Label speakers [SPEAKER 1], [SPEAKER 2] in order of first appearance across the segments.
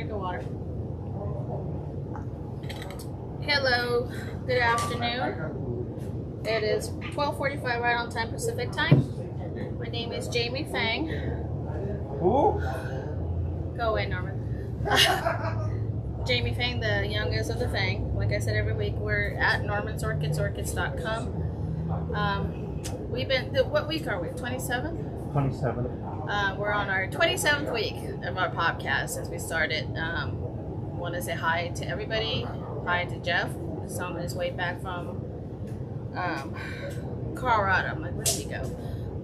[SPEAKER 1] Drink of water. Hello, good afternoon. It is 12:45 right on time Pacific time. My name is Jamie Fang.
[SPEAKER 2] Who?
[SPEAKER 1] Go away, Norman. Jamie Fang, the youngest of the Fang. Like I said every week, we're at normansorchids.orchids.com. Um, we've been, what week are we? 27?
[SPEAKER 2] 27.
[SPEAKER 1] Uh, we're on our 27th week of our podcast since we started. Um, want to say hi to everybody. Hi to Jeff. He's on his way back from um, Colorado. I'm like, where did he go?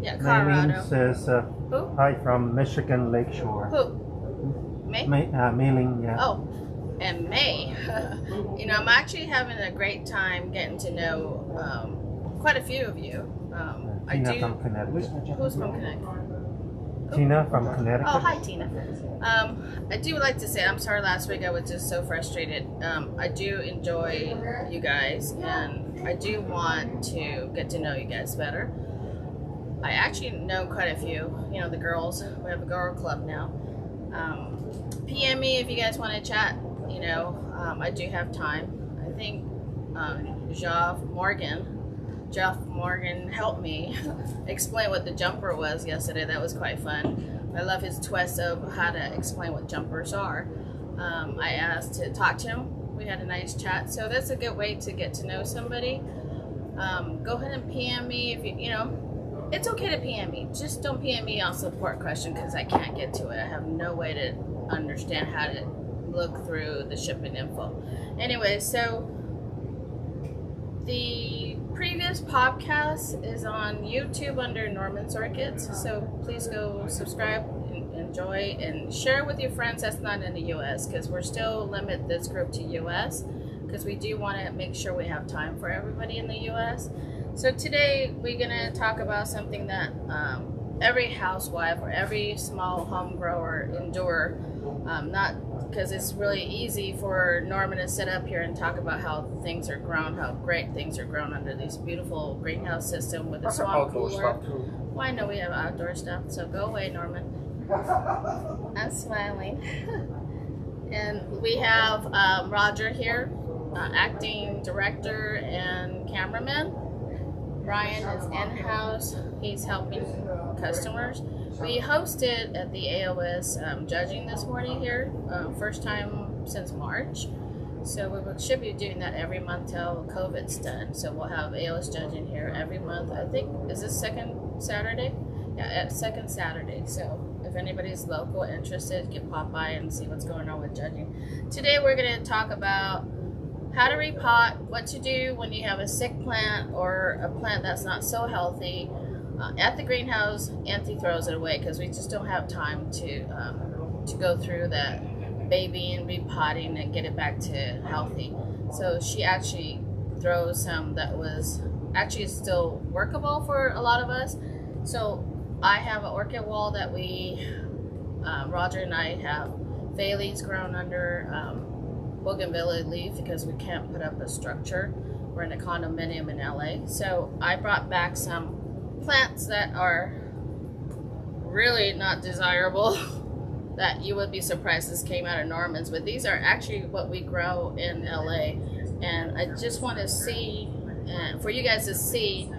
[SPEAKER 1] Yeah,
[SPEAKER 2] Maylene
[SPEAKER 1] Colorado.
[SPEAKER 2] says, uh,
[SPEAKER 1] Who?
[SPEAKER 2] hi from Michigan Lakeshore.
[SPEAKER 1] Who? May?
[SPEAKER 2] May, uh, Maylene, yeah.
[SPEAKER 1] Oh, and May. you know, I'm actually having a great time getting to know um, quite a few of you. Um, I
[SPEAKER 2] Tina
[SPEAKER 1] do.
[SPEAKER 2] from Connecticut.
[SPEAKER 1] Who's from Connecticut?
[SPEAKER 2] Tina from Connecticut.
[SPEAKER 1] Oh, hi, Tina. Um, I do like to say, I'm sorry last week I was just so frustrated. Um, I do enjoy you guys, and I do want to get to know you guys better. I actually know quite a few. You know, the girls. We have a girl club now. Um, PM me if you guys want to chat. You know, um, I do have time. I think um, Jeff Morgan, Jeff Morgan helped me explain what the jumper was yesterday. That was quite fun. I love his twist of how to explain what jumpers are. Um, I asked to talk to him. We had a nice chat. So that's a good way to get to know somebody. Um, go ahead and PM me if you, you know, it's okay to PM me. Just don't PM me on support question because I can't get to it. I have no way to understand how to look through the shipping info. Anyway, so the previous podcast is on YouTube under Norman's Orchids. So please go subscribe, and enjoy, and share with your friends that's not in the U.S. because we're still limit this group to U.S. because we do want to make sure we have time for everybody in the U.S. So today we're gonna talk about something that um, every housewife or every small home grower endure. Um, not because it's really easy for Norman to sit up here and talk about how things are grown, how great things are grown under this beautiful greenhouse system with a swamp cooler.
[SPEAKER 3] stuff too.
[SPEAKER 1] Well, I know we have outdoor stuff, so go away, Norman. I'm smiling. and we have um, Roger here, uh, acting director and cameraman. Brian is in house, he's helping customers. We hosted at the AOS um, judging this morning here, uh, first time since March. So we should be doing that every month till COVID's done. So we'll have AOS judging here every month. I think is this second Saturday? Yeah, second Saturday. So if anybody's local interested, can pop by and see what's going on with judging. Today we're going to talk about how to repot, what to do when you have a sick plant or a plant that's not so healthy. Uh, at the greenhouse, Auntie throws it away because we just don't have time to um, to go through that baby and repotting and get it back to healthy. So she actually throws some that was actually still workable for a lot of us. So I have an orchid wall that we, uh, Roger and I have phals grown under. Um, bougainvillea leaf because we can't put up a structure. We're in a condominium in LA. So I brought back some plants that are really not desirable that you would be surprised this came out of Norman's, but these are actually what we grow in LA. And I just want to see, for you guys to see,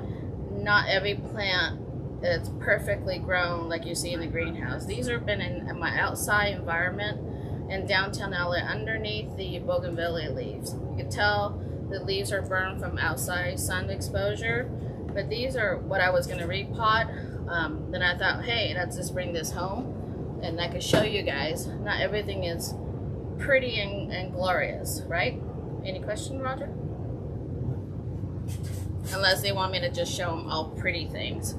[SPEAKER 1] not every plant is perfectly grown like you see in the greenhouse. These have been in my outside environment in downtown LA underneath the bougainvillea leaves. You can tell the leaves are burned from outside sun exposure, but these are what I was going to repot. Um, then I thought, hey, let's just bring this home and I could show you guys. Not everything is pretty and, and glorious, right? Any question, Roger? Unless they want me to just show them all pretty things.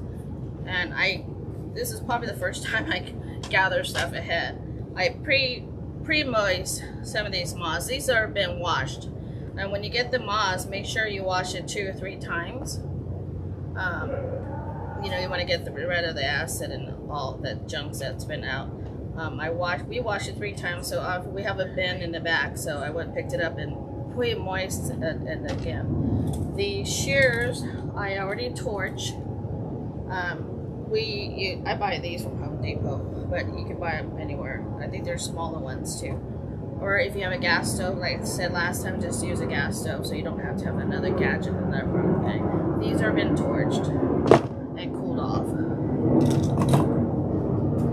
[SPEAKER 1] And I, this is probably the first time I gather stuff ahead. I pre pre-moist some of these moths. These are been washed. And when you get the moths, make sure you wash it two or three times. Um, you know, you want to get rid of the acid and all that junk that's been out. Um, I wash, we wash it three times, so uh, we have a bin in the back, so I went picked it up and put it moist and, and again. The shears I already torch. Um, we, you, I buy these from Home Depot, but you can buy them anywhere. I think there's smaller ones too. Or if you have a gas stove, like I said last time, just use a gas stove so you don't have to have another gadget in there for everything. These are been torched and cooled off.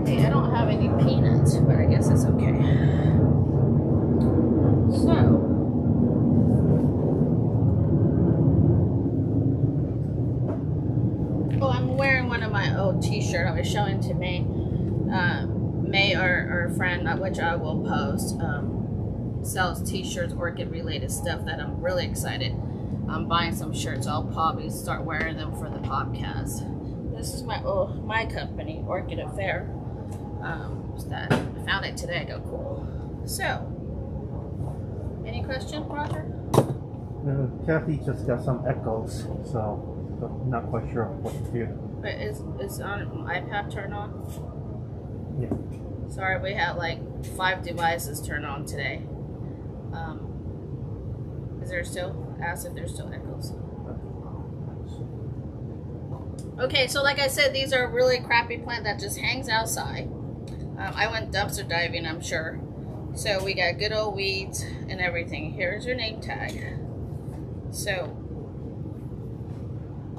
[SPEAKER 1] Okay, I don't have any peanuts, but I guess it's okay. So, Oh, I'm wearing one of my old t-shirt I was showing to May. Um, May, our, our friend, uh, which I will post, um, sells t-shirts, orchid related stuff that I'm really excited. I'm buying some shirts. I'll probably start wearing them for the podcast. This is my oh, my company, Orchid Affair. Um, that I found it today. I go cool. So, any question, Roger?
[SPEAKER 2] Uh, Kathy just got some echoes, so so not quite sure what to do.
[SPEAKER 1] But is is on iPad turned on?
[SPEAKER 2] Yeah.
[SPEAKER 1] Sorry, we had like five devices turned on today. Um, is there still? Ask if there's still echoes. Okay, so like I said, these are really crappy plant that just hangs outside. Um, I went dumpster diving, I'm sure. So we got good old weeds and everything. Here's your name tag. So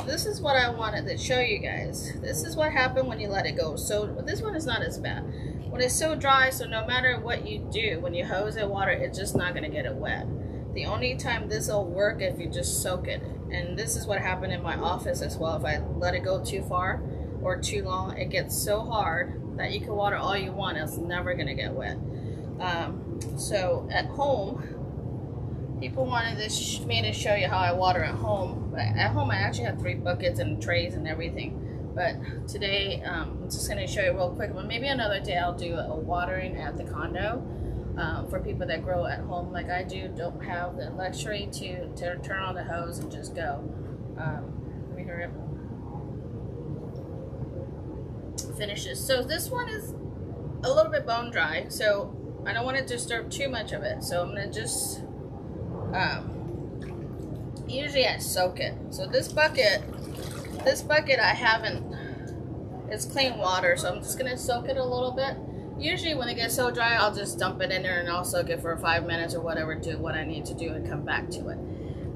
[SPEAKER 1] this is what I wanted to show you guys. This is what happened when you let it go. So this one is not as bad. When it's so dry, so no matter what you do, when you hose it water, it's just not gonna get it wet. The only time this will work if you just soak it. And this is what happened in my office as well. If I let it go too far or too long, it gets so hard that you can water all you want. It's never gonna get wet. Um, so at home, people wanted this me to show you how I water at home. But at home, I actually have three buckets and trays and everything. But today, um, I'm just going to show you real quick. But maybe another day I'll do a watering at the condo um, for people that grow at home like I do. Don't have the luxury to, to turn on the hose and just go. Um, let me hurry up. finishes. So this one is a little bit bone dry. So I don't want to disturb too much of it. So I'm going to just um, usually I soak it. So this bucket, this bucket I haven't, it's clean water, so I'm just gonna soak it a little bit. Usually when it gets so dry, I'll just dump it in there and I'll soak it for five minutes or whatever, do what I need to do and come back to it.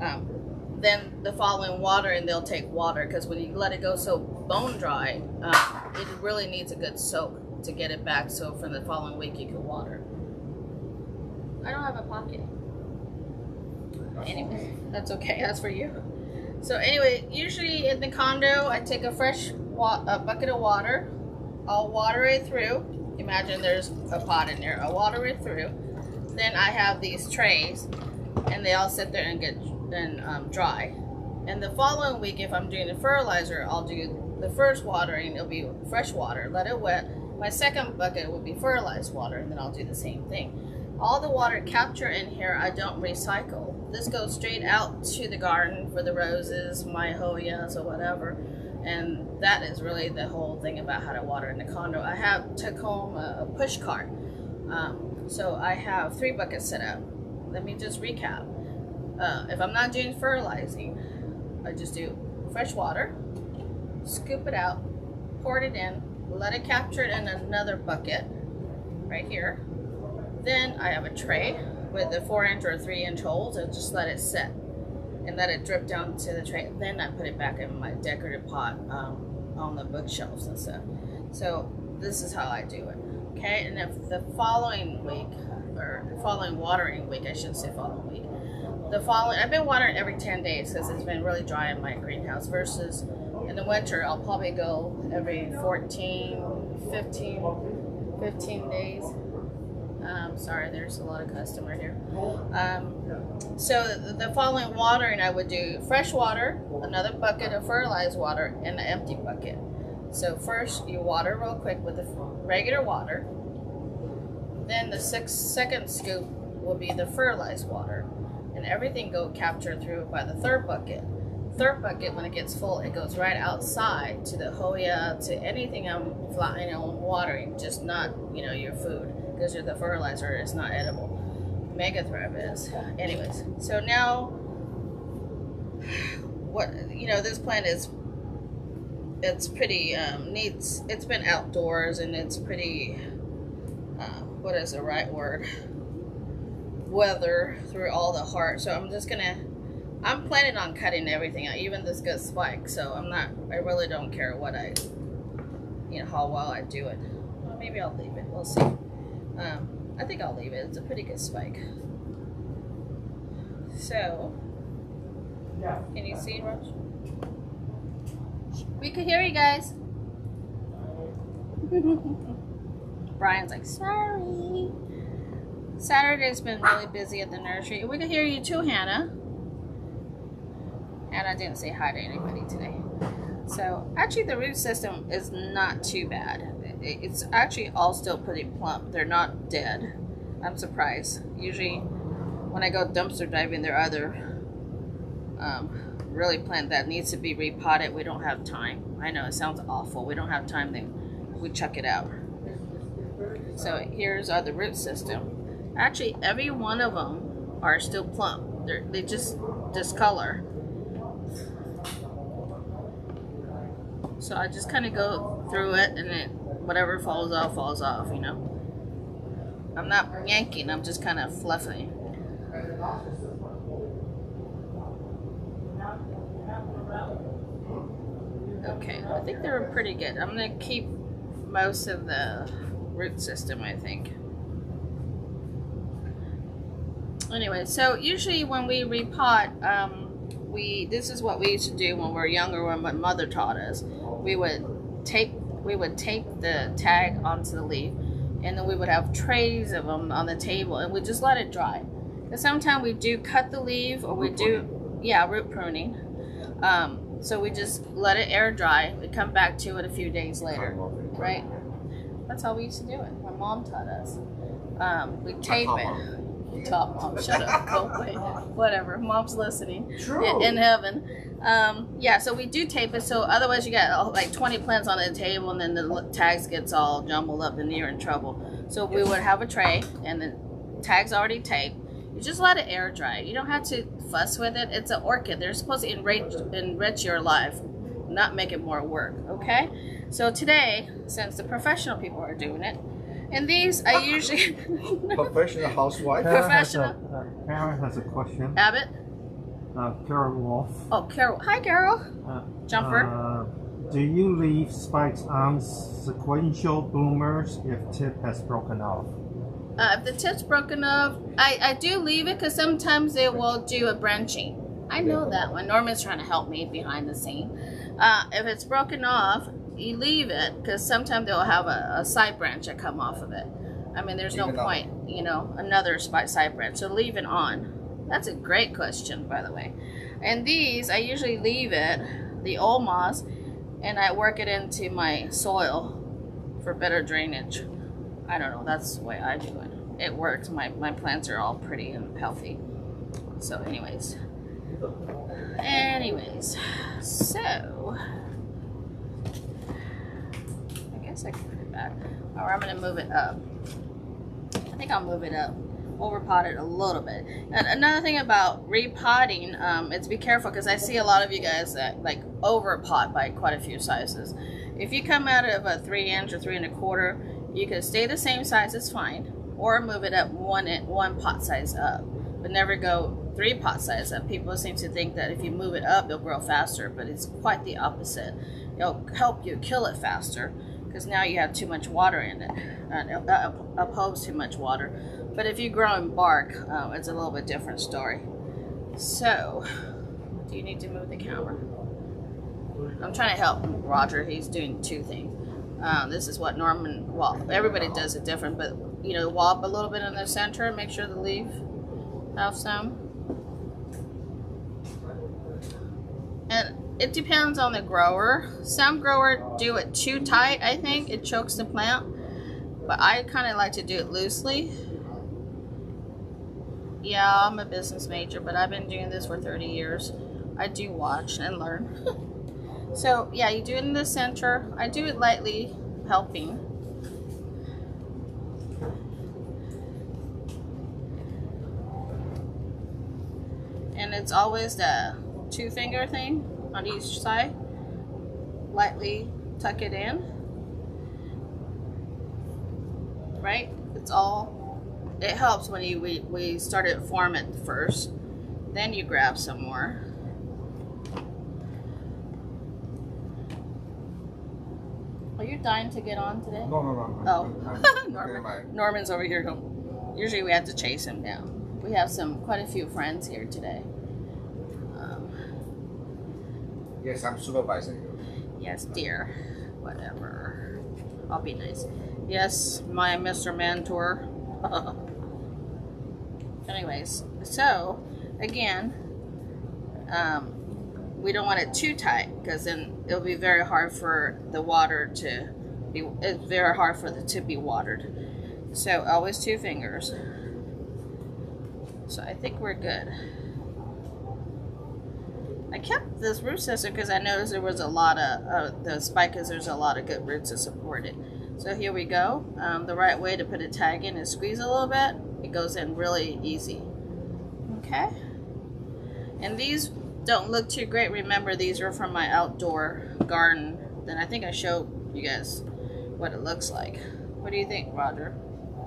[SPEAKER 1] Um, then the following water and they'll take water because when you let it go so bone dry, um, it really needs a good soak to get it back so for the following week you can water. I don't have a pocket anyway, that's okay. That's for you. So anyway, usually in the condo, I take a fresh a bucket of water. I'll water it through. Imagine there's a pot in there. I'll water it through. Then I have these trays, and they all sit there and get and um, dry. And the following week, if I'm doing the fertilizer, I'll do the first watering. It'll be fresh water. Let it wet. My second bucket will be fertilized water, and then I'll do the same thing. All the water capture in here, I don't recycle this goes straight out to the garden for the roses, my Hoyas or whatever. And that is really the whole thing about how to water in the condo. I have took home a, a push cart. Um, so I have three buckets set up. Let me just recap. Uh, if I'm not doing fertilizing, I just do fresh water, scoop it out, pour it in, let it capture it in another bucket right here. Then I have a tray with the four inch or three inch holes and just let it set and let it drip down to the tray. Then I put it back in my decorative pot um, on the bookshelves and stuff. So this is how I do it. Okay, and if the following week, or following watering week, I should say following week, the following, I've been watering every 10 days because it's been really dry in my greenhouse versus in the winter, I'll probably go every 14, 15, 15 days. Um, sorry, there's a lot of customer here. Um, so the following watering, I would do fresh water, another bucket of fertilized water, and an empty bucket. So first you water real quick with the regular water. Then the six second scoop will be the fertilized water. And everything go captured through by the third bucket. Third bucket, when it gets full, it goes right outside to the Hoya, to anything I'm flying know, watering, just not, you know, your food because the fertilizer is not edible. Megathrive is. Anyways, so now what you know, this plant is it's pretty um, needs. It's been outdoors and it's pretty. Uh, what is the right word? weather through all the heart. So I'm just gonna, I'm planning on cutting everything out, even this good spike. So I'm not, I really don't care what I, you know, how well I do it. Maybe I'll leave it. We'll see. Um, I think I'll leave it. It's a pretty good spike. So, can you see, Rush? We could hear you guys. Brian's like, sorry. Saturday's been really busy at the nursery. We could hear you too, Hannah. And I didn't say hi to anybody today. So, actually, the root system is not too bad. It's actually all still pretty plump. They're not dead. I'm surprised. Usually, when I go dumpster diving, there are other um, really plant that needs to be repotted. We don't have time. I know it sounds awful. We don't have time. Then we chuck it out. So here's our the root system. Actually, every one of them are still plump. They're, they just discolor. So I just kind of go through it and then whatever falls off, falls off, you know. I'm not yanking, I'm just kind of fluffing. Okay, I think they were pretty good. I'm to keep most of the root system, I think. Anyway, so usually when we repot, um, we this is what we used to do when we were younger when my mother taught us. We would tape we would tape the tag onto the leaf and then we would have trays of them on the table and we just let it dry. And sometimes we do cut the leaf or we do yeah, root pruning. Um, so we just let it air dry. We come back to it a few days later, right? That's how we used to do it. My mom taught us. Um, we tape it. Top mom, shut up. Go away. Whatever. Mom's listening.
[SPEAKER 3] True.
[SPEAKER 1] In, in heaven. Um, yeah, so we do tape it. So otherwise, you got uh, like 20 plants on the table, and then the tags gets all jumbled up, and you're in trouble. So we would have a tray, and the tags already taped. You just let it air dry. You don't have to fuss with it. It's an orchid. They're supposed to enrich, enrich your life, not make it more work. Okay. So today, since the professional people are doing it, and these I usually
[SPEAKER 3] Professional housewife.
[SPEAKER 2] Karen has a,
[SPEAKER 1] Professional.
[SPEAKER 2] uh, Karen has a question.
[SPEAKER 1] Abbott.
[SPEAKER 2] Uh, Karen Wolf.
[SPEAKER 1] Oh, Carol. Hi, Carol.
[SPEAKER 2] Uh,
[SPEAKER 1] Jumper.
[SPEAKER 2] Uh, do you leave spikes on sequential bloomers if tip has broken off?
[SPEAKER 1] Uh, if the tip's broken off, I, I do leave it because sometimes they will do a branching. I know that one. Norman's trying to help me behind the scene. Uh, if it's broken off, you leave it because sometimes they'll have a, a side branch that come off of it. I mean, there's no
[SPEAKER 3] Leave on.
[SPEAKER 1] point, you know, another side branch. So leave it on. That's a great question, by the way. And these, I usually leave it, the old moss, and I work it into my soil for better drainage. I don't know. That's the way I do it. It works. My my plants are all pretty and healthy. So, anyways, anyways, so I I can put it back, or I'm gonna move it up. I think I'll move it up. Overpot it a little bit. And another thing about repotting, um, is be careful because I see a lot of you guys that like overpot by quite a few sizes. If you come out of a three inch or three and a quarter, you can stay the same size, it's fine, or move it up one one pot size up, but never go three pot size up. People seem to think that if you move it up, it'll grow faster, but it's quite the opposite. It'll help you kill it faster because now you have too much water in it, and it uh, oppose too much water. But if you grow in bark, um, it's a little bit different story. So, do you need to move the camera? I'm trying to help Roger. He's doing two things. Um, this is what Norman, well, everybody does it different, but you know, wop a little bit in the center and make sure the leaf have some. And it depends on the grower. Some grower do it too tight, I think. It chokes the plant. But I kind of like to do it loosely. Yeah, I'm a business major, but I've been doing this for 30 years. I do watch and learn. so, yeah, you do it in the center. I do it lightly, helping. And it's always the two finger thing on each side. Lightly tuck it in. Right? It's all it helps when you we, we start to form it first, then you grab some more. Are you dying to get on today?
[SPEAKER 3] No, no, no.
[SPEAKER 1] Oh,
[SPEAKER 3] I'm getting
[SPEAKER 1] Norman. Norman's over here. Usually we have to chase him down. We have some quite a few friends here today. Um,
[SPEAKER 3] Yes, I'm supervising you.
[SPEAKER 1] yes, dear. Whatever. I'll be nice. Yes, my Mr. Mentor. Anyways, so again, um, we don't want it too tight because then it'll be very hard for the water to be. It's very hard for the to be watered. So always two fingers. So I think we're good. I kept this root system because I noticed there was a lot of uh, the spikes. There's a lot of good roots to support it. So here we go. Um, the right way to put a tag in is squeeze a little bit. It goes in really easy. Okay. And these don't look too great. Remember, these are from my outdoor garden. Then I think I showed you guys what it looks like. What do you think, Roger?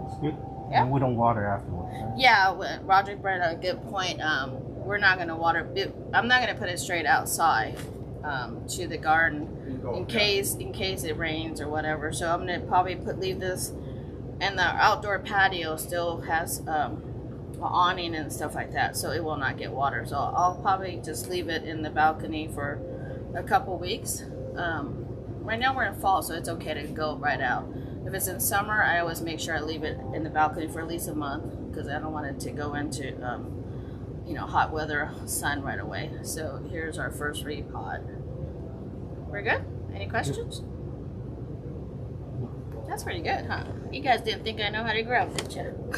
[SPEAKER 2] It's good.
[SPEAKER 1] Yeah.
[SPEAKER 2] And we don't water afterwards. Right?
[SPEAKER 1] Yeah, Roger brought a good point. Um, we're not going to water. It, I'm not going to put it straight outside um, to the garden
[SPEAKER 3] go,
[SPEAKER 1] in
[SPEAKER 3] yeah.
[SPEAKER 1] case in case it rains or whatever. So I'm going to probably put leave this, and the outdoor patio still has um, an awning and stuff like that, so it will not get water. So I'll probably just leave it in the balcony for a couple weeks. Um, right now we're in fall, so it's okay to go right out. If it's in summer, I always make sure I leave it in the balcony for at least a month because I don't want it to go into, um, you know, hot weather sun right away. So here's our first repot. We're good. Any questions? That's pretty good, huh? You guys didn't think I know how to grow, did you?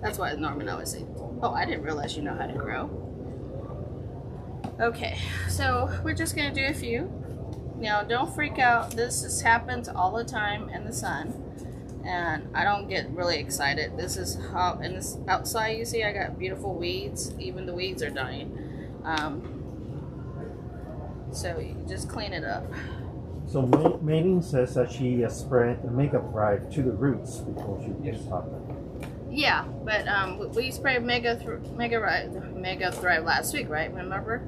[SPEAKER 1] That's why Norman always say, "Oh, I didn't realize you know how to grow." Okay, so we're just gonna do a few. Now, don't freak out. This is, happens all the time in the sun, and I don't get really excited. This is how in this outside. You see, I got beautiful weeds. Even the weeds are dying. Um, so you just clean it up.
[SPEAKER 2] So Ma- says that she uh, spread the Mega Thrive to the roots before she
[SPEAKER 3] Yes.
[SPEAKER 2] yes. them.
[SPEAKER 1] Yeah, but um, we- we sprayed Mega Thr Mega Ri- Mega Thrive last week, right? Remember?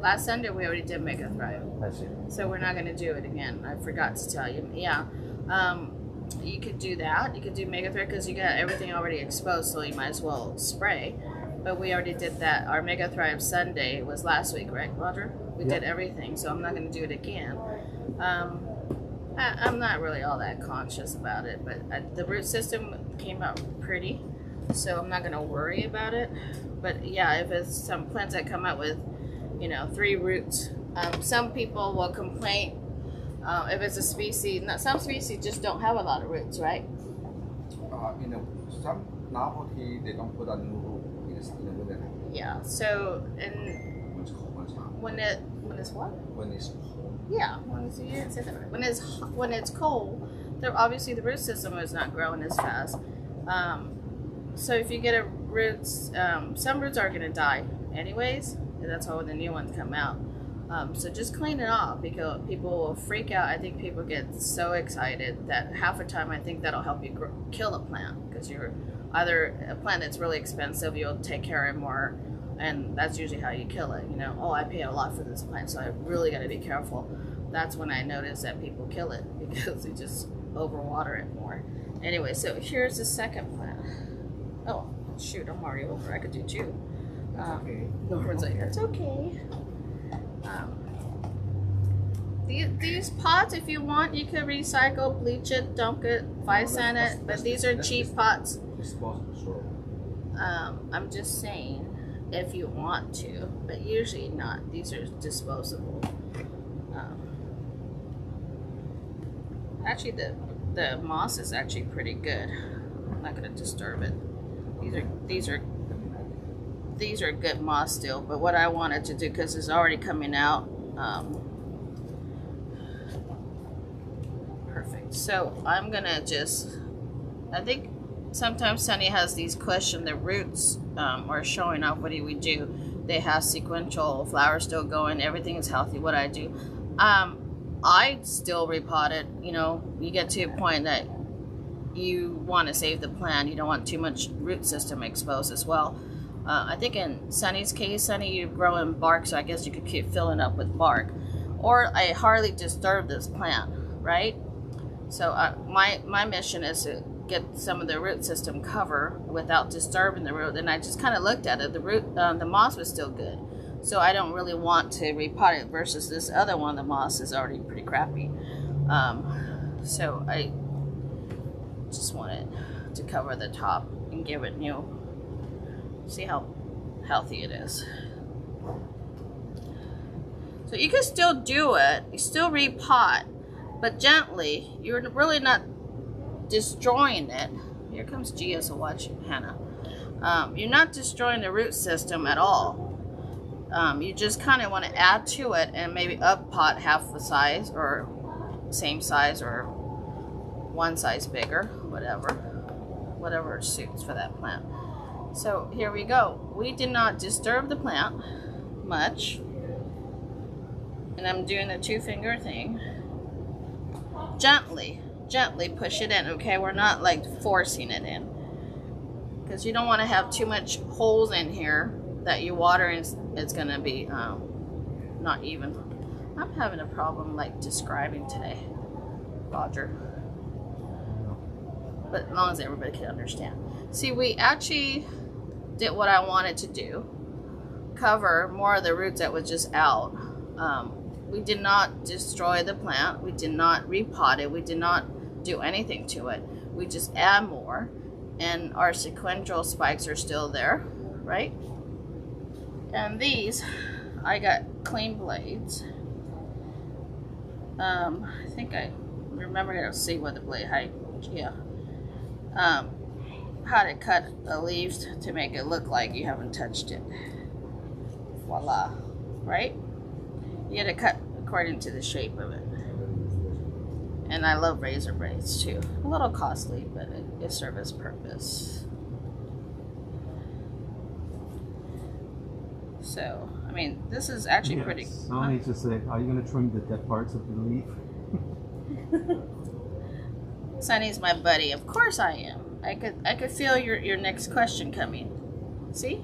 [SPEAKER 1] Last Sunday we already did Mega Thrive,
[SPEAKER 2] I see.
[SPEAKER 1] so we're not going to do it again. I forgot to tell you. Yeah, um, you could do that. You could do Mega Thrive because you got everything already exposed, so you might as well spray. But we already did that. Our Mega Thrive Sunday was last week, right, Roger? We
[SPEAKER 2] Yeah.
[SPEAKER 1] did everything, so I'm not going to do it again. Um, I, I'm not really all that conscious about it, but uh, the root system came out pretty, so I'm not gonna worry about it. But yeah, if it's some plants that come out with, you know, three roots, um, some people will complain uh, if it's a species. Not, some species just don't have a lot of roots, right?
[SPEAKER 3] Uh, in the, some novelty, they don't put a new root in the, in the.
[SPEAKER 1] Yeah. So and
[SPEAKER 3] When it's cold, when it's hot.
[SPEAKER 1] when it when it's what?
[SPEAKER 3] When it's cold.
[SPEAKER 1] Yeah, when it's, you didn't say that right. When it's when it's cold, there obviously the root system is not growing as fast. Um, so if you get a roots, um, some roots are gonna die anyways. And that's why when the new ones come out. Um, so just clean it off because people will freak out. I think people get so excited that half the time I think that'll help you gr- kill a plant because you're either a plant that's really expensive, you'll take care of it more, and that's usually how you kill it. You know, oh, I pay a lot for this plant, so I really got to be careful. That's when I notice that people kill it because they just overwater it more. Anyway, so here's the second plant. Oh, shoot, I'm already over. I could do two. Um,
[SPEAKER 3] Okay.
[SPEAKER 1] Norman's like, that's okay. Um, these, these pots, if you want, you could recycle, bleach it, dunk it, five cent it, but these are cheap pots.
[SPEAKER 3] Disposable.
[SPEAKER 1] Um, I'm just saying, if you want to, but usually not. These are disposable. Um, actually, the the moss is actually pretty good. I'm not gonna disturb it. These are these are these are good moss still. But what I wanted to do, because it's already coming out. Um, perfect. So I'm gonna just. I think sometimes Sunny has these questions. The roots um, are showing off. What do we do? They have sequential flowers still going. Everything is healthy. What I do, um, I still repot it. You know, you get to a point that you want to save the plant. You don't want too much root system exposed as well. Uh, I think in Sunny's case, Sunny, you grow in bark, so I guess you could keep filling up with bark. Or I hardly disturb this plant, right? So uh, my my mission is to get some of the root system cover without disturbing the root. And I just kind of looked at it. The root, uh, the moss was still good, so I don't really want to repot it. Versus this other one, the moss is already pretty crappy. Um, so I just wanted to cover the top and give it new. See how healthy it is. So you can still do it. You still repot, but gently. You're really not destroying it. Here comes Gia, so watch Hannah. Um, you're not destroying the root system at all. Um, you just kind of want to add to it and maybe up pot half the size or same size or one size bigger, whatever. Whatever suits for that plant. So here we go. We did not disturb the plant much. And I'm doing the two finger thing. Gently gently push it in, okay? We're not like forcing it in. Because you don't want to have too much holes in here that you water it's going to be um, not even. I'm having a problem like describing today, Roger. But as long as everybody can understand. See, we actually did what I wanted to do. Cover more of the roots that was just out. Um, we did not destroy the plant. We did not repot it. We did not do anything to it. We just add more and our sequential spikes are still there, right? And these, I got clean blades. Um, I think I remember to see what the blade height, yeah. Um, how to cut the leaves to make it look like you haven't touched it. Voila, right? You had to cut according to the shape of it. And I love razor blades too. A little costly, but it, it serves its purpose. So, I mean, this is actually
[SPEAKER 2] yes.
[SPEAKER 1] pretty.
[SPEAKER 2] I need to say, are you going to trim the dead parts of the leaf?
[SPEAKER 1] Sunny's my buddy. Of course I am. I could I could feel your, your next question coming. See?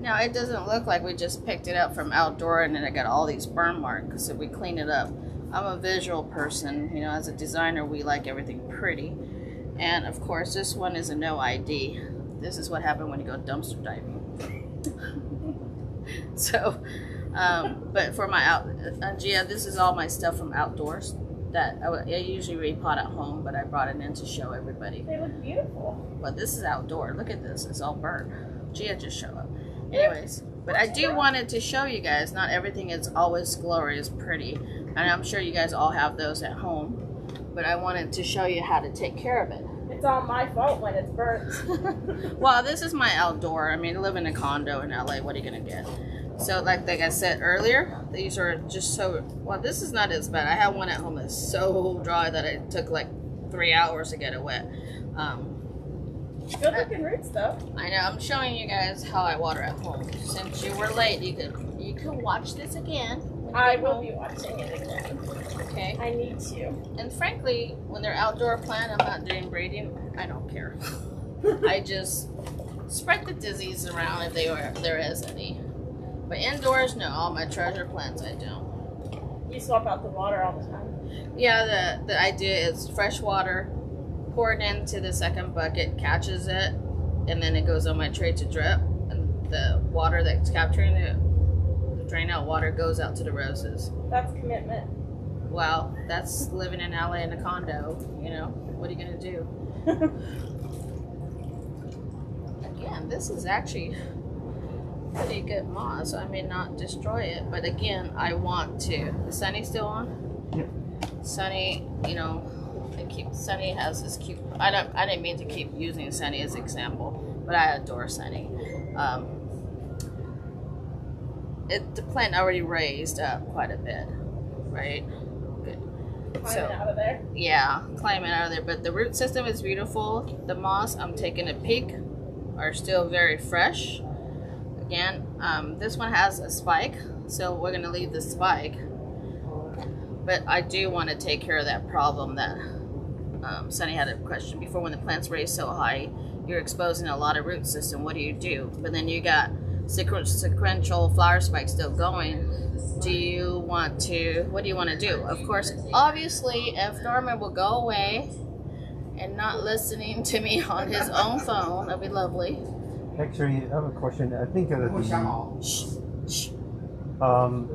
[SPEAKER 1] Now it doesn't look like we just picked it up from outdoor and then I got all these burn marks if we clean it up. I'm a visual person. You know, as a designer, we like everything pretty. And of course, this one is a no ID. This is what happened when you go dumpster diving. so, um, but for my out, uh, Gia, this is all my stuff from outdoors that I, I usually repot at home, but I brought it in to show everybody.
[SPEAKER 4] They look beautiful.
[SPEAKER 1] But this is outdoor. Look at this. It's all burnt. Gia just showed up. Anyways, but I do wanted to show you guys not everything is always glorious pretty. And I'm sure you guys all have those at home. But I wanted to show you how to take care of it.
[SPEAKER 4] It's all my fault when it's burnt.
[SPEAKER 1] well, this is my outdoor. I mean, I live in a condo in LA. What are you going to get? So, like, like I said earlier, these are just so... Well, this is not as bad. I have one at home that's so dry that it took like three hours to get it wet. Um,
[SPEAKER 4] Good looking roots, though.
[SPEAKER 1] I know. I'm showing you guys how I water at home. Since you were late, you could you could watch this again.
[SPEAKER 4] I will home. be watching it again.
[SPEAKER 1] Okay.
[SPEAKER 4] I need to.
[SPEAKER 1] And frankly, when they're outdoor plant, I'm not doing breeding. I don't care. I just spread the disease around if they are, if there is any. But indoors, no. All my treasure plants, I don't.
[SPEAKER 4] You swap out the water all the time.
[SPEAKER 1] Yeah. The the idea is fresh water pour it into the second bucket, catches it, and then it goes on my tray to drip. And the water that's capturing it, the drain out water, goes out to the roses.
[SPEAKER 4] That's commitment.
[SPEAKER 1] Well, that's living in LA in a condo. You know, what are you gonna do? again, this is actually pretty good moss. I may not destroy it, but again, I want to. Is Sunny still on?
[SPEAKER 2] Yep.
[SPEAKER 1] Sunny, you know, keep Sunny has this cute. I don't. I didn't mean to keep using Sunny as example, but I adore Sunny. Um, it the plant already raised up quite a bit, right? Good.
[SPEAKER 4] Climb so, out of there.
[SPEAKER 1] Yeah, climbing out of there. But the root system is beautiful. The moss, I'm taking a peek, are still very fresh. Again, um, this one has a spike, so we're gonna leave the spike. But I do want to take care of that problem that um, Sunny had a question before. When the plants raise so high, you're exposing a lot of root system. What do you do? But then you got sequential flower spikes still going. Do you want to? What do you want to do? Of course, obviously, if Norman will go away and not listening to me on his own phone, that'd be lovely.
[SPEAKER 2] Actually, I have a question. I think
[SPEAKER 3] that
[SPEAKER 2] the, um,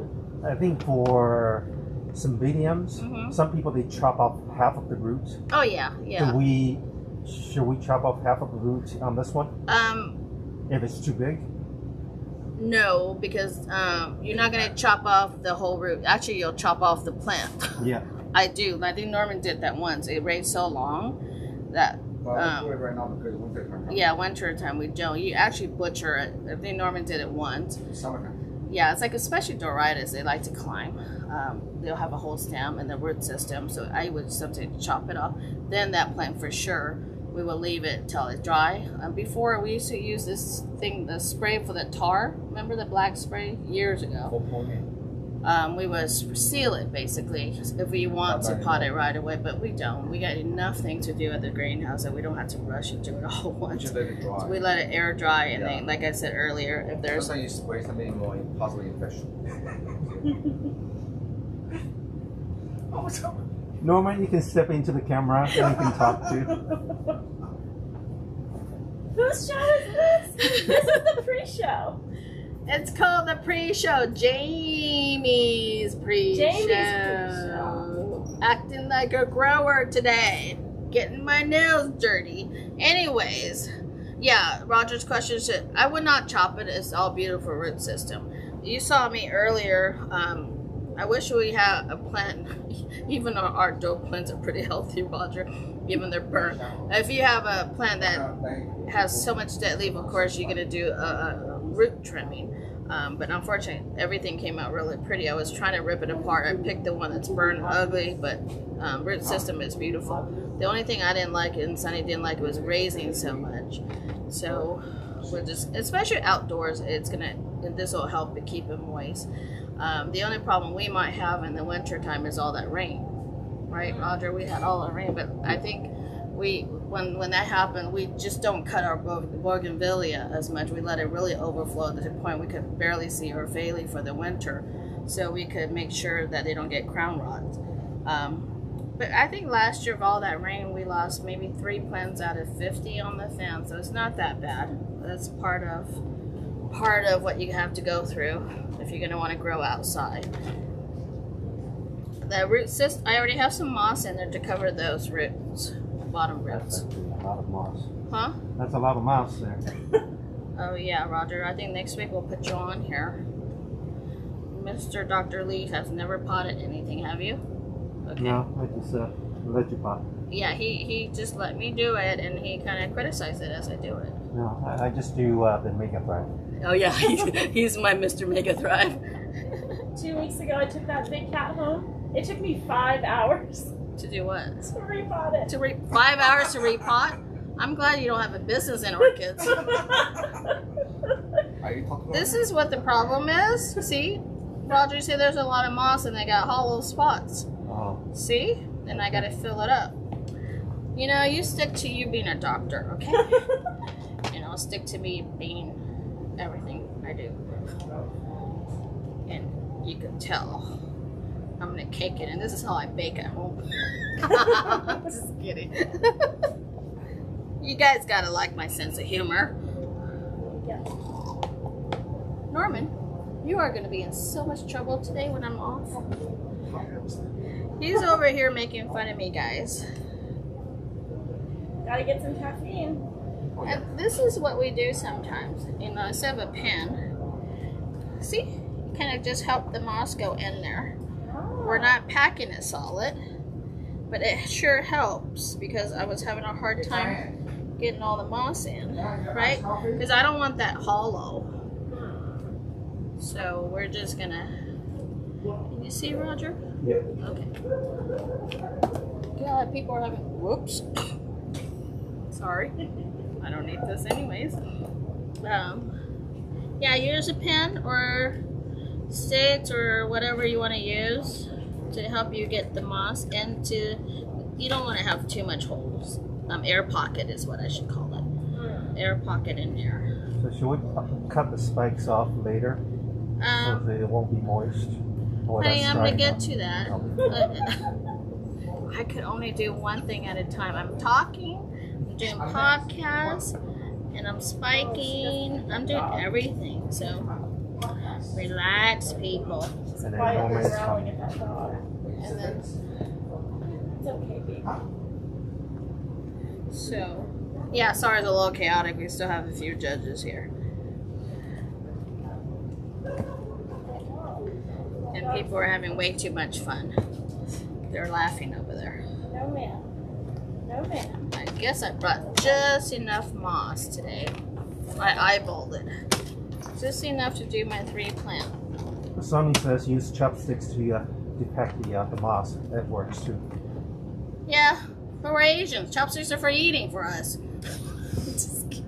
[SPEAKER 2] I think for some mediums,
[SPEAKER 1] mm-hmm.
[SPEAKER 2] some people they chop off half of the root.
[SPEAKER 1] Oh yeah, yeah.
[SPEAKER 2] Do we should we chop off half of the root on this one?
[SPEAKER 1] Um,
[SPEAKER 2] if it's too big.
[SPEAKER 1] No, because um, you're not gonna chop off the whole root. Actually, you'll chop off the plant.
[SPEAKER 2] Yeah.
[SPEAKER 1] I do. I think Norman did that once. It rained so long that
[SPEAKER 3] well,
[SPEAKER 1] Um,
[SPEAKER 3] right now because winter time.
[SPEAKER 1] yeah, winter time we don't. You actually butcher it. I think Norman did it once.
[SPEAKER 3] Summertime.
[SPEAKER 1] Yeah, it's like especially Doritis. They like to climb. Um, they'll have a whole stem and the root system. So I would sometimes chop it off. Then that plant for sure. We will leave it till it's dry. Um, before we used to use this thing, the spray for the tar. Remember the black spray years ago? Um, we was seal it basically if we want to pot it right away, but we don't. We got enough things to do at the greenhouse that we don't have to rush and do it all once.
[SPEAKER 3] Let it
[SPEAKER 1] so we let it air dry, and
[SPEAKER 3] yeah.
[SPEAKER 1] then, like I said earlier, if there's
[SPEAKER 3] something you spray something more possibly infection. what?
[SPEAKER 2] Norman, you can step into the camera and you can talk to.
[SPEAKER 4] Whose shot is this? this is the pre-show
[SPEAKER 1] it's called the pre-show, Jamie's pre-show.
[SPEAKER 4] Jamie's pre-show.
[SPEAKER 1] Acting like a grower today, getting my nails dirty. Anyways, yeah, Roger's question should I would not chop it. It's all beautiful root system. You saw me earlier. Um, I wish we had a plant. Even our, our dope plants are pretty healthy, Roger. Given they're burnt. If you have a plant that has so much dead leaf, of course you're gonna do a, a root trimming. Um, but unfortunately, everything came out really pretty. I was trying to rip it apart. I picked the one that's burned ugly, but um, root system is beautiful. The only thing I didn't like and Sunny didn't like was raising so much. So we're just, especially outdoors, it's gonna. This will help it keep it moist. Um, the only problem we might have in the winter time is all that rain, right, Roger? We had all the rain, but I think we when when that happened, we just don't cut our boug- bougainvillea as much. We let it really overflow to the point we could barely see our phals for the winter, so we could make sure that they don't get crown rot. Um, but I think last year of all that rain, we lost maybe three plants out of fifty on the fan, so it's not that bad. That's part of part of what you have to go through if you're gonna want to grow outside. The root system, I already have some moss in there to cover those roots, bottom
[SPEAKER 2] That's
[SPEAKER 1] roots.
[SPEAKER 2] a lot of moss.
[SPEAKER 1] Huh?
[SPEAKER 2] That's a lot of moss there.
[SPEAKER 1] Oh yeah, Roger. I think next week we'll put you on here. Mr. Dr. Lee has never potted anything, have you? Okay.
[SPEAKER 2] No, I just uh, let you pop.
[SPEAKER 1] Yeah, he, he just let me do it and he kind of criticized it as I do it.
[SPEAKER 2] No, I, I just do uh, the Mega Thrive.
[SPEAKER 1] Oh yeah, he's, he's my Mr. Mega Thrive.
[SPEAKER 4] Two weeks ago, I took that big cat home. It took me five hours
[SPEAKER 1] to do what?
[SPEAKER 4] to repot it.
[SPEAKER 1] To re- five hours to repot? I'm glad you don't have a business in orchids.
[SPEAKER 3] Are you talking about
[SPEAKER 1] This is what the problem is. See? Roger said there's a lot of moss and they got hollow spots.
[SPEAKER 2] Oh,
[SPEAKER 1] See? Then I gotta fill it up. You know, you stick to you being a doctor, okay? and I'll stick to me being everything I do. And you can tell. I'm gonna cake it, and this is how I bake at home. Just kidding. you guys gotta like my sense of humor.
[SPEAKER 4] Yeah.
[SPEAKER 1] Norman, you are gonna be in so much trouble today when I'm off. He's over here making fun of me, guys.
[SPEAKER 4] Gotta get some caffeine.
[SPEAKER 1] And this is what we do sometimes. You know, instead of a pen, see, kind of just help the moss go in there. We're not packing it solid, but it sure helps because I was having a hard time getting all the moss in, right? Because I don't want that hollow. So we're just gonna. Can you see, Roger?
[SPEAKER 2] yeah.
[SPEAKER 1] Okay. God, people are having. Whoops. Sorry. I don't need this anyways. Um, yeah, use a pen or sticks or whatever you want to use to help you get the moss and to you don't want to have too much holes. Um, air pocket is what I should call it.
[SPEAKER 4] Mm.
[SPEAKER 1] Air pocket in there.
[SPEAKER 2] So should we cut the spikes off later so
[SPEAKER 1] Um,
[SPEAKER 2] that it won't be moist?
[SPEAKER 1] Honey, I'm gonna get
[SPEAKER 2] enough?
[SPEAKER 1] to that. I could only do one thing at a time. I'm talking, I'm doing podcasts, and I'm spiking. I'm doing everything. So relax, people.
[SPEAKER 2] And then
[SPEAKER 4] Quiet
[SPEAKER 2] Norman
[SPEAKER 4] the
[SPEAKER 2] is coming.
[SPEAKER 4] at that dog.
[SPEAKER 1] And then,
[SPEAKER 4] It's okay, baby.
[SPEAKER 1] so, yeah, sorry, it's a little chaotic. We still have a few judges here. And people are having way too much fun. They're laughing over there.
[SPEAKER 4] No ma'am. No ma'am.
[SPEAKER 1] I guess I brought just enough moss today. I eyeballed it. Just enough to do my three plant.
[SPEAKER 2] Sonny says use chopsticks to uh, depack the, uh, the moss. That works too.
[SPEAKER 1] Yeah, but we're Asians. Chopsticks are for eating for us. Just.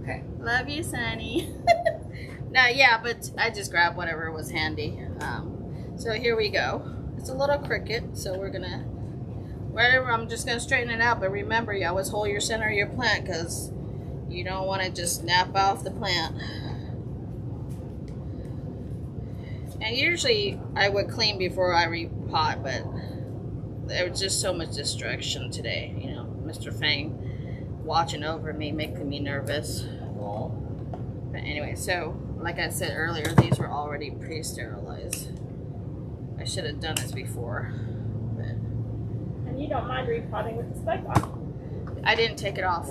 [SPEAKER 3] Okay.
[SPEAKER 1] Love you, Sonny. no, yeah, but I just grabbed whatever was handy. Um, so here we go. It's a little cricket, so we're gonna, whatever, I'm just gonna straighten it out. But remember, you always hold your center of your plant because you don't want to just snap off the plant. And usually I would clean before I repot, but there was just so much distraction today. You know, Mr. Fang watching over me, making me nervous.
[SPEAKER 3] No.
[SPEAKER 1] But anyway, so like I said earlier, these were already pre-sterilized. I should have done this before, but
[SPEAKER 4] And you don't mind repotting with the spike on.
[SPEAKER 1] I didn't take it off.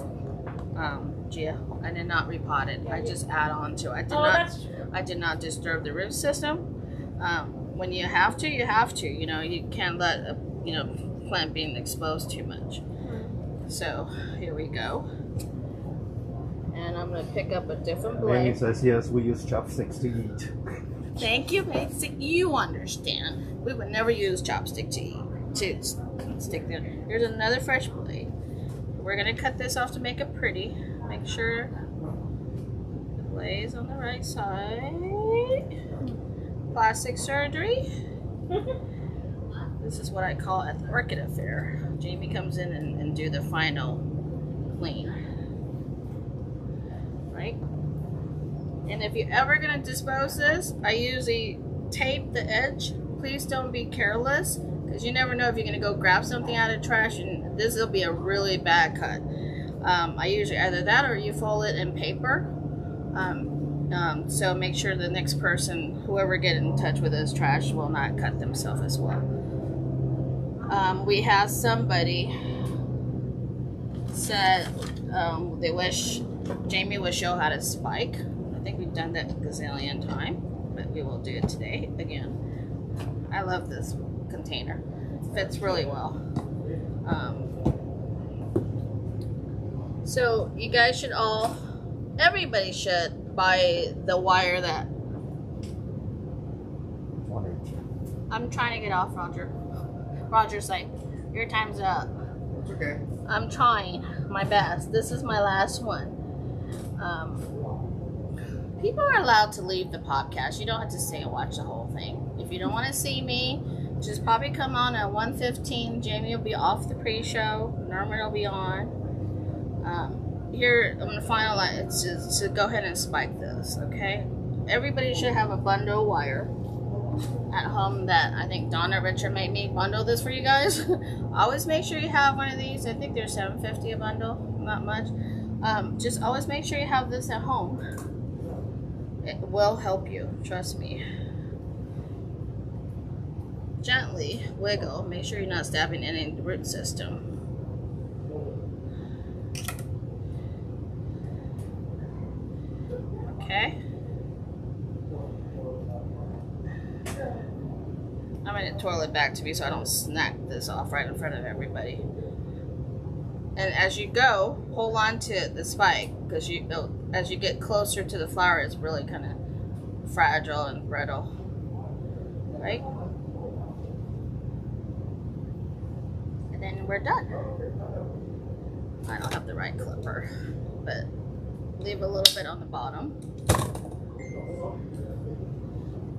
[SPEAKER 1] Um, Gia, I did not repot it. I just add on to it. I did
[SPEAKER 4] Oh,
[SPEAKER 1] not.
[SPEAKER 4] that's true.
[SPEAKER 1] I did not disturb the root system. Um, when you have to, you have to. You know, you can't let a you know plant being exposed too much. So here we go. And I'm gonna pick up a different blade.
[SPEAKER 2] Amy
[SPEAKER 1] blade.
[SPEAKER 2] says yes, we use chopsticks to eat.
[SPEAKER 1] Thank you, Betsy. You understand. We would never use chopstick to eat. To stick there. Here's another fresh blade. We're gonna cut this off to make it pretty. Make sure the blade's on the right side. Plastic surgery. This is what I call at the orchid affair. Jamie comes in and, and do the final clean. Right? And if you're ever gonna dispose this, I usually tape the edge. Please don't be careless, because you never know if you're gonna go grab something out of trash and this will be a really bad cut. Um, I usually either that or you fold it in paper. Um, um, so make sure the next person, whoever get in touch with this trash, will not cut themselves as well. Um, we have somebody said um, they wish Jamie would show how to spike. I think we've done that gazillion time, but we will do it today again. I love this container. It fits really well. Um, so you guys should all, everybody should buy the wire that I'm trying to get off, Roger. Roger's like, your time's up.
[SPEAKER 3] It's okay.
[SPEAKER 1] I'm trying my best. This is my last one. Um, people are allowed to leave the podcast. You don't have to stay and watch the whole thing. If you don't want to see me, just probably come on at 1.15. Jamie will be off the pre-show. Norman will be on. Um, here, I'm to finalize to, to go ahead and spike this, okay? Everybody should have a bundle wire at home that I think Donna Richard made me bundle this for you guys. always make sure you have one of these. I think they're 750 a bundle, not much. Um, just always make sure you have this at home. It will help you, trust me. Gently wiggle, make sure you're not stabbing any root system. Okay. I'm gonna twirl it back to me so I don't snack this off right in front of everybody. And as you go, hold on to the spike because you as you get closer to the flower, it's really kind of fragile and brittle, right? And then we're done. I don't have the right clipper, but leave a little bit on the bottom.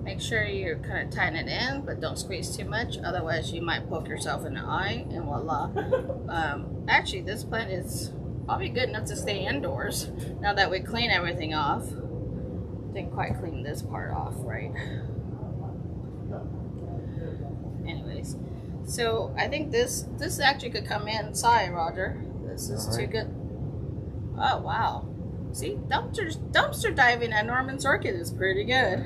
[SPEAKER 1] Make sure you kind of tighten it in, but don't squeeze too much. Otherwise, you might poke yourself in the eye, and voila. um, actually, this plant is probably good enough to stay indoors. Now that we clean everything off, didn't quite clean this part off, right? Anyways, so I think this this actually could come inside, Roger. This is too good. Oh wow. See, dumpster dumpster diving at Norman's Orchid is pretty good.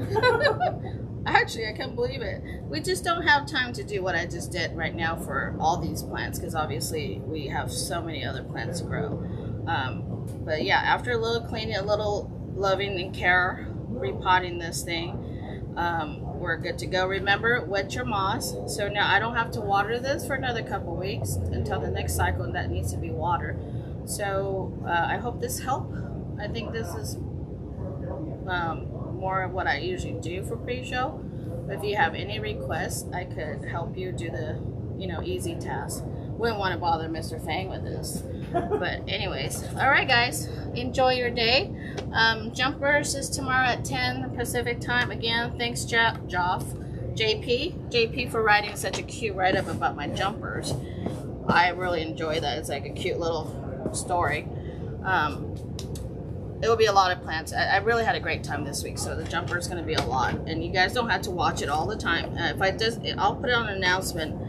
[SPEAKER 1] Actually, I can't believe it. We just don't have time to do what I just did right now for all these plants because obviously we have so many other plants to grow. Um, but yeah, after a little cleaning, a little loving and care, repotting this thing, um, we're good to go. Remember, wet your moss. So now I don't have to water this for another couple weeks until the next cycle that needs to be watered. So uh, I hope this helped. I think this is um, more of what I usually do for pre-show. If you have any requests, I could help you do the, you know, easy task. Wouldn't want to bother Mr. Fang with this. But anyways, all right, guys, enjoy your day. Um, jumpers is tomorrow at 10 Pacific time. Again, thanks, jo- Joff, JP, JP for writing such a cute write-up about my jumpers. I really enjoy that. It's like a cute little story. Um, it will be a lot of plants. I, I really had a great time this week, so the jumper is going to be a lot, and you guys don't have to watch it all the time. Uh, if I just, I'll put it on an announcement,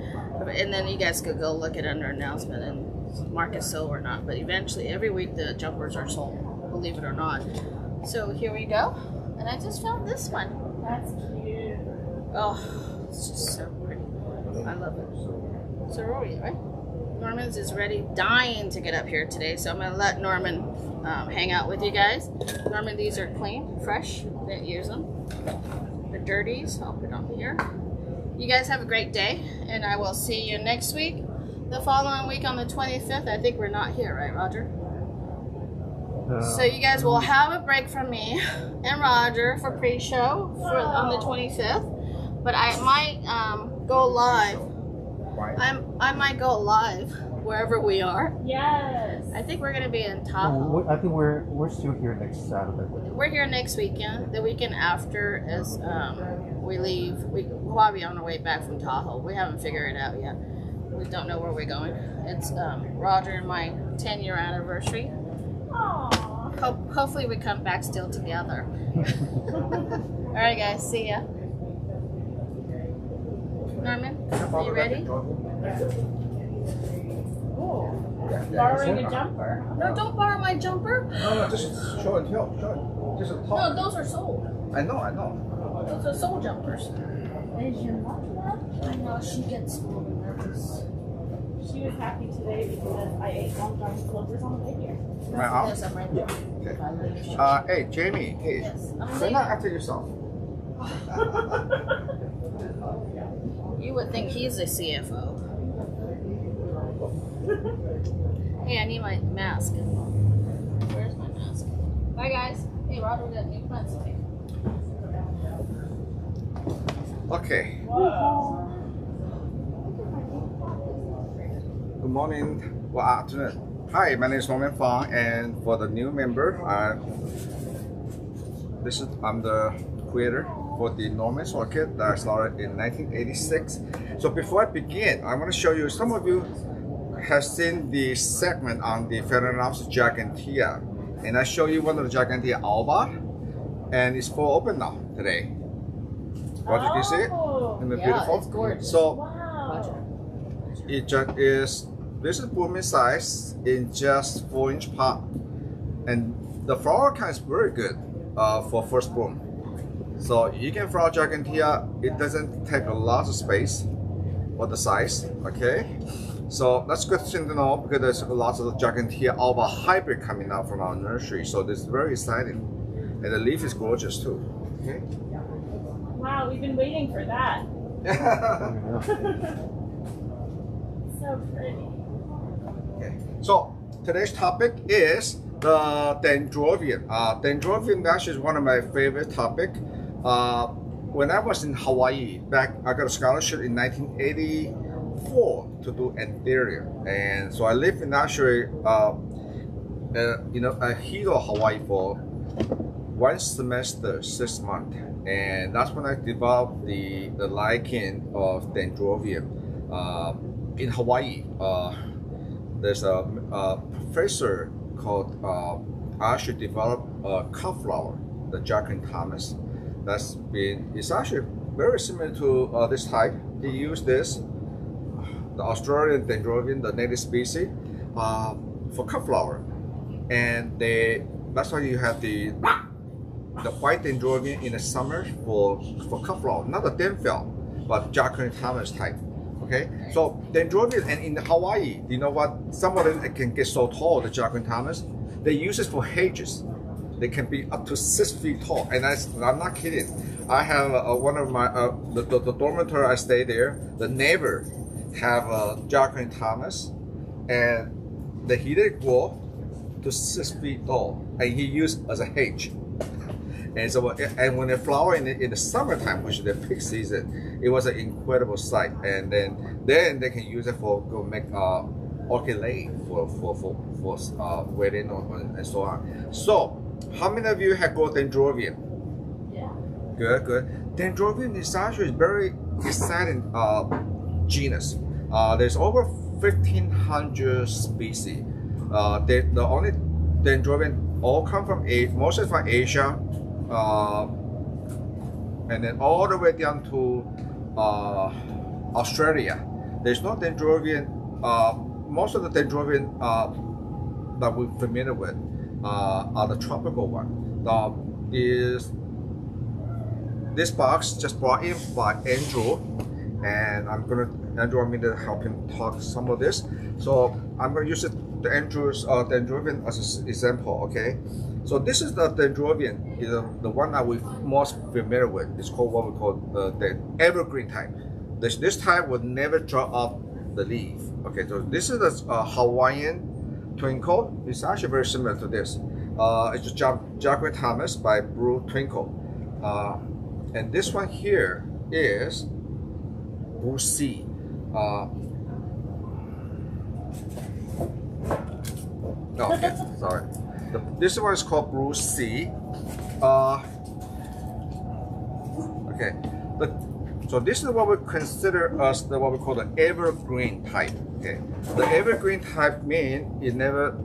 [SPEAKER 1] and then you guys could go look at it under announcement and mark it sold or not. But eventually, every week the jumpers are sold, believe it or not. So here we go, and I just found this one.
[SPEAKER 4] That's cute.
[SPEAKER 1] Oh, it's just so pretty. I love it. Sorority, right? Norman's is ready, dying to get up here today, so I'm gonna let Norman um, hang out with you guys. Norman, these are clean, fresh. Didn't use them. The dirties, I'll put on here. You guys have a great day, and I will see you next week. The following week on the 25th, I think we're not here, right, Roger?
[SPEAKER 2] Uh,
[SPEAKER 1] So you guys will have a break from me and Roger for pre-show for on the 25th. But I might um, go live.
[SPEAKER 3] Why?
[SPEAKER 1] I'm I might go live wherever we are.
[SPEAKER 4] Yes.
[SPEAKER 1] I think we're gonna be in Tahoe.
[SPEAKER 2] we- I think we're we're still here next Saturday.
[SPEAKER 1] We're here next weekend. The weekend after is um, we leave. We we'll probably be on our way back from Tahoe. We haven't figured it out yet. We don't know where we're going. It's um, Roger and my 10 year anniversary.
[SPEAKER 4] Aww.
[SPEAKER 1] Hope, hopefully we come back still together. All right, guys. See ya. Norman, are you ready?
[SPEAKER 4] Ooh.
[SPEAKER 3] Yeah, yeah,
[SPEAKER 4] Borrowing
[SPEAKER 3] yeah.
[SPEAKER 4] a jumper.
[SPEAKER 1] No, don't borrow my jumper.
[SPEAKER 3] No, no, just show and tell. Show it. Just a
[SPEAKER 1] No, those are sold.
[SPEAKER 3] I know, I know.
[SPEAKER 1] Those are sold jumpers.
[SPEAKER 4] Is your mom
[SPEAKER 1] I know she gets a little nervous.
[SPEAKER 4] She was happy today because I ate Long John Silver's on the way here.
[SPEAKER 3] Am I out?
[SPEAKER 1] Yes, I'm right there.
[SPEAKER 3] Okay.
[SPEAKER 1] If I leave.
[SPEAKER 3] Uh, hey, Jamie. Hey.
[SPEAKER 1] Yes, I'm
[SPEAKER 3] Say
[SPEAKER 1] leaving.
[SPEAKER 3] not after yourself.
[SPEAKER 1] You would think he's a CFO. hey, I need my mask. Where's my mask? Bye, guys. Hey, Roger got new plants today.
[SPEAKER 3] Okay. Good morning. Good afternoon. Hi, my name is Norman Fang, and for the new member, uh, this is I'm the creator for the Norman's Orchid that started in 1986. So before I begin, I want to show you. Some of you have seen the segment on the Phalaenopsis gigantea, and I show you one of the gigantea alba, and it's full open now today. Roger, can you see it?
[SPEAKER 4] Oh.
[SPEAKER 3] Isn't it
[SPEAKER 1] Yeah,
[SPEAKER 3] beautiful?
[SPEAKER 1] it's gorgeous.
[SPEAKER 3] So
[SPEAKER 4] Wow.
[SPEAKER 3] it just is this is blooming size in just four inch pot and the flower count is very good uh, for first bloom so you can flower gigantea it doesn't take a lot of space for the size okay so that's good thing to know because there's a lot of gigantea alba hybrid coming out from our nursery so this is very exciting and the leaf is gorgeous too okay
[SPEAKER 4] Wow, we've been waiting for that. so pretty.
[SPEAKER 3] Okay. So today's topic is the dendrobium. Uh, dendrobium actually is one of my favorite topic. Uh, when I was in Hawaii, back I got a scholarship in 1984 to do Anthurium, and so I lived in actually, uh, uh, you know, a Hilo, Hawaii for one semester, six months, and that's when I developed the the liking of dendrobium. Uh, in Hawaii, uh, there's a, a, professor called uh, actually developed a cut flower, the Jacqueline Thomas. That's been it's actually very similar to uh, this type. He used this, the Australian dendrobium, the native species, uh, for cut flower, and they that's why you have the the white dendrobium in the summer for for cut flower, not the Den-Phal, but Jacqueline Thomas type. Okay, so dendrobium and in Hawaii, you know what? Some of them can get so tall, the Jacqueline Thomas, they use it for hedges. They can be up to six feet tall, and I, I'm not kidding. I have uh, one of my uh, the, the, the, dormitory I stay there. The neighbor have a Jacqueline Thomas, and the heated wall to six feet tall, and he used as a hedge. And so, and when they flower in the, in the summertime, which is the peak season, it was an incredible sight. And then, then they can use it for go make uh, orchid lane for for for, for uh, wedding and so on. So, how many of you have got dendrobium?
[SPEAKER 4] Yeah.
[SPEAKER 3] Good, good. Dendrobium is actually very exciting uh, genus. Uh, there's over 1,500 species. Uh, they, the only dendrobium all come from Asia, mostly from Asia, uh, and then all the way down to uh, Australia. There's no dendrobium. Uh, most of the dendrobium uh, that we're familiar with uh, are the tropical one. The, is this box just brought in by Andrew, and I'm gonna Andrew me to help him talk some of this. So I'm gonna use it the Andrew's uh, dendrobium as an example. Okay, so this is the dendrobium, is the, the one that we're most familiar with. It's called what we call uh, the evergreen type. This this type would never drop off the leaf. Okay, so this is the uh, Hawaiian twinkle. It's actually very similar to this. Uh, it's Jack Jacqueline Thomas by Blue Twinkle. Uh, and this one here is Brucey. Uh, okay, sorry. The, this one is called Brucey. Uh, okay, the, so this is what we consider as the what we call the evergreen type. Okay, the evergreen type mean it never.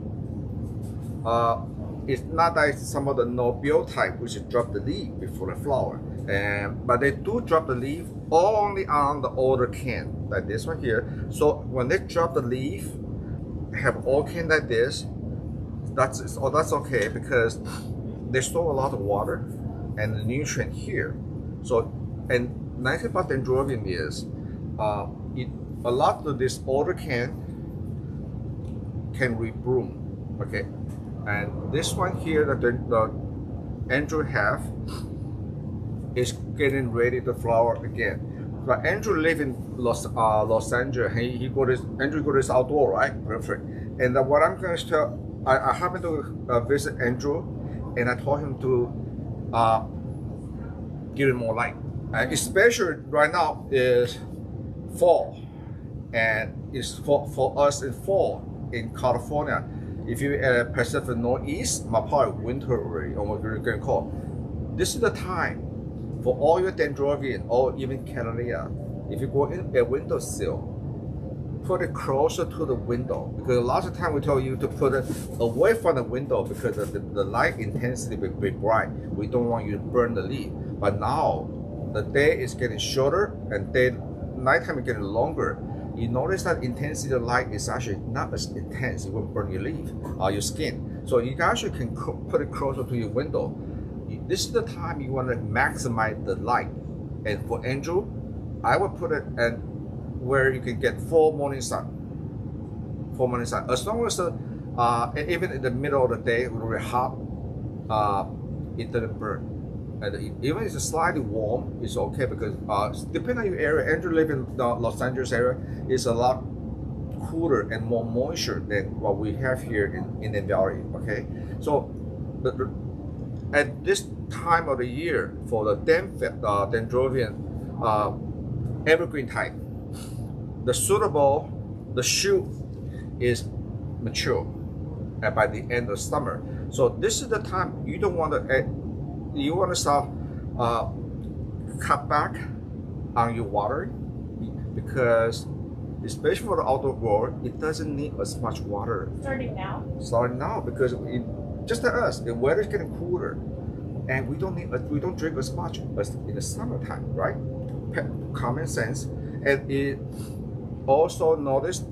[SPEAKER 3] Uh, it's not like some of the nobile type, which drop the leaf before the flower. And, but they do drop the leaf only on the older can, like this one here. So when they drop the leaf, have all can like this, that's oh, that's okay because they store a lot of water and nutrient here. So and nice about dendrobium is uh, a lot of this older can can rebloom. Okay, and this one here that the, the Andrew have is getting ready to flower again. But Andrew live in Los uh, Los Angeles. He, he got his Andrew got his outdoor right, perfect. And uh, what I'm going to tell, I, I happened to uh, visit Andrew, and I told him to uh, give him more light. And especially right now is fall, and it's for for us in fall in California. If you at Pacific Northeast, my part winter already, or what going to call. This is the time for all your dendrobium or even cattleya, if you go in a windowsill, put it closer to the window because a lot of time we tell you to put it away from the window because the, the light intensity will be bright. We don't want you to burn the leaf. But now the day is getting shorter and day nighttime is getting longer. You notice that intensity of light is actually not as intense. It won't burn your leaf or your skin. So you actually can put it closer to your window this is the time you want to maximize the light. And for Andrew, I would put it at where you can get full morning sun. Full morning sun. As long as the, uh, even in the middle of the day, when we're hot, uh, it doesn't burn. And even if it's slightly warm, it's okay because uh, depending on your area, Andrew live in the Los Angeles area, is a lot cooler and more moisture than what we have here in, in the valley. Okay, so at this time of the year for the uh, dendrobium uh, evergreen type, the suitable, the shoot is mature and by the end of summer. So this is the time you don't want to, uh, you want to start uh, cut back on your watering because especially for the outdoor grower, it doesn't need as much water
[SPEAKER 4] Starting now.
[SPEAKER 3] starting now because it, just like us, the weather is getting cooler, and we don't need we don't drink as much as in the summertime, right? Common sense, and it also noticed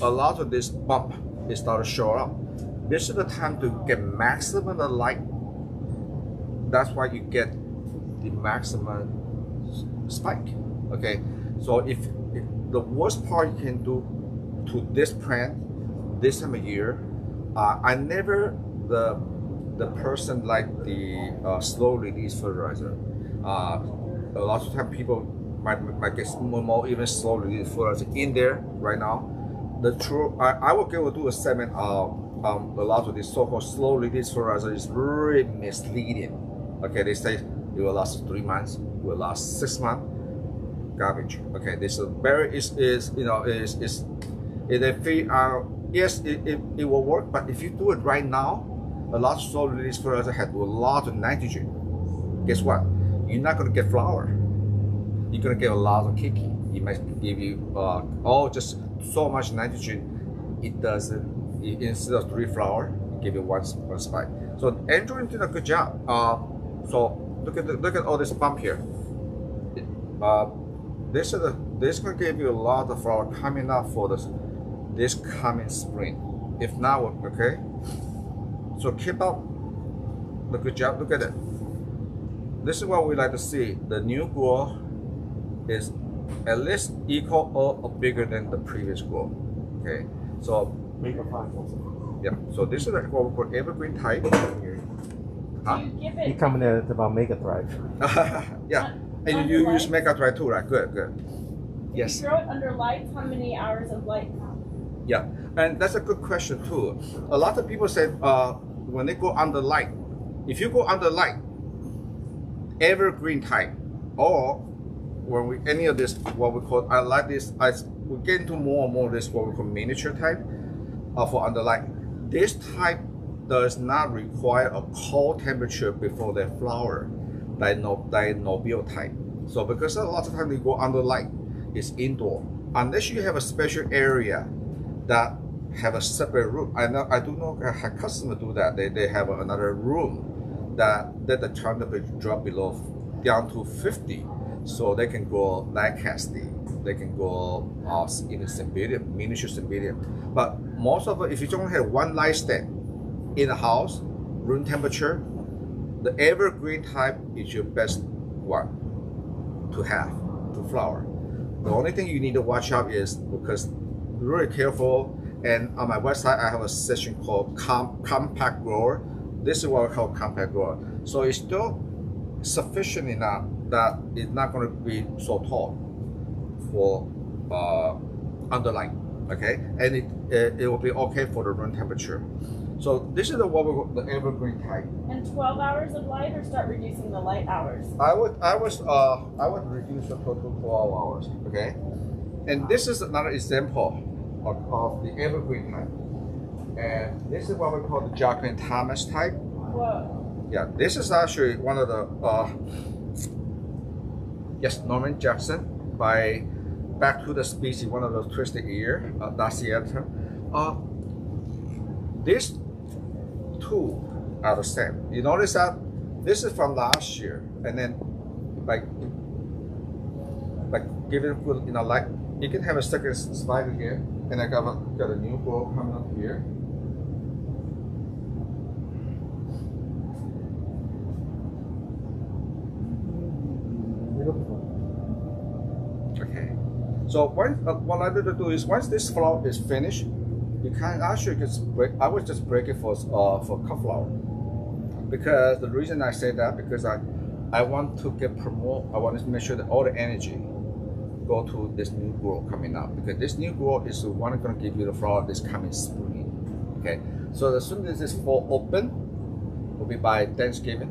[SPEAKER 3] a lot of this bump is started to show up. This is the time to get maximum of light. That's why you get the maximum spike. Okay, so if, if the worst part you can do to this plant this time of year, uh, I never the the person like the uh, slow release fertilizer. Uh, a lot of time people might, might get more, more even slow release fertilizer in there right now. The true I, I will go do a segment of um, a lot of this so-called slow release fertilizer is very misleading. Okay, they say it will last three months, it will last six months. Garbage. Okay, this is very is is you know is is if they uh, yes it, it, it will work, but if you do it right now, a lot of slow release fertilizer has a lot of nitrogen. Guess what? You're not gonna get flower. You're gonna get a lot of kiki. It might give you uh, oh just so much nitrogen. It doesn't instead of three flower, give you one one spike. So Andrew did a good job. Uh, so look at the, look at all this bump here. Uh, this is the this gonna give you a lot of flower coming up for this this coming spring. If not, okay. So keep up the good job. Look at it. This is what we like to see. The new grow is at least equal or, bigger than the previous grow. Okay. So
[SPEAKER 2] Make a five
[SPEAKER 3] yeah. So this is what we call evergreen type. Huh?
[SPEAKER 4] Do you give
[SPEAKER 2] He
[SPEAKER 4] it
[SPEAKER 2] commented about Mega Thrive.
[SPEAKER 3] yeah. And you, you use Mega Thrive too, right? Good, good.
[SPEAKER 4] if
[SPEAKER 3] Yes.
[SPEAKER 4] you grow it under lights, how many hours of light?
[SPEAKER 3] Yeah, and that's a good question too. A lot of people say uh, when they go under light, if you go under light, evergreen type, or when we any of this what we call I like this as we get into more and more of this what we call miniature type uh, for under light. This type does not require a cold temperature before they flower, like no type. So because a lot of times they go under light, it's indoor. Unless you have a special area that have a separate room. I know I do know I have customer do that. They, they have another room that that the temperature drop below down to 50, so they can go light. They can go uh, in a cymbidium, miniature cymbidium. But most of it, if you don't have one light stand in the house, room temperature, the evergreen type is your best one to have to flower. The only thing you need to watch out is because really careful. And on my website, I have a section called com- compact grower. This is what I call compact grower. So it's still sufficient enough that it's not going to be so tall for uh, underline. Okay, and it, it it will be okay for the room temperature. So this is the what we call the evergreen type.
[SPEAKER 4] And 12 hours of light or start reducing the light hours?
[SPEAKER 3] I would I was uh I would reduce the total twelve hours. Okay, and this is another example of, of the evergreen type. And this is what we call the Jacqueline Thomas type.
[SPEAKER 4] Whoa.
[SPEAKER 3] Yeah, this is actually one of the uh, yes Norman Jackson by Back to the Species, one of those twisted ear. Uh, that's the editor. Uh, these two out of same. You notice that this is from last year, and then like like give it you know, like you can have a second spike again, and I got a, got a new grow coming up here. Okay. So when, uh, what I need to do is once this flower is finished, you can actually just break. I would just break it for uh, for cut flower, because the reason I say that because I I want to get promote. I want to make sure that all the energy go to this new grow coming up because this new grow is the one going to give you the flower this coming spring. Okay. So as soon as this fall open, will be by Thanksgiving.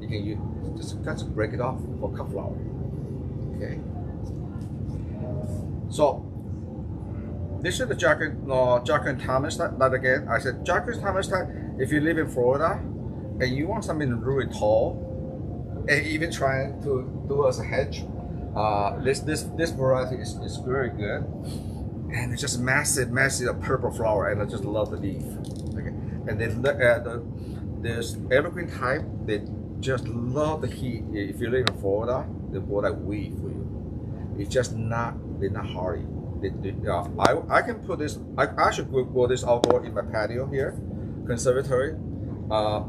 [SPEAKER 3] You can use just just break it off for cut flower. Okay. So this is the Jack and uh, Jack and Thomas type. That again, I said Jack and Thomas type. If you live in Florida and you want something really tall and even trying to do as a hedge. Uh, this this this variety is, is very good, and it's just massive, massive purple flower, and I just love the leaf. Okay, and then the, uh, the this evergreen type, they just love the heat. If you live in Florida, they will like weed for you. It's just not they're not hardy. Yeah, I, I can put this. I, I should grow, this outdoor in my patio here, conservatory, uh,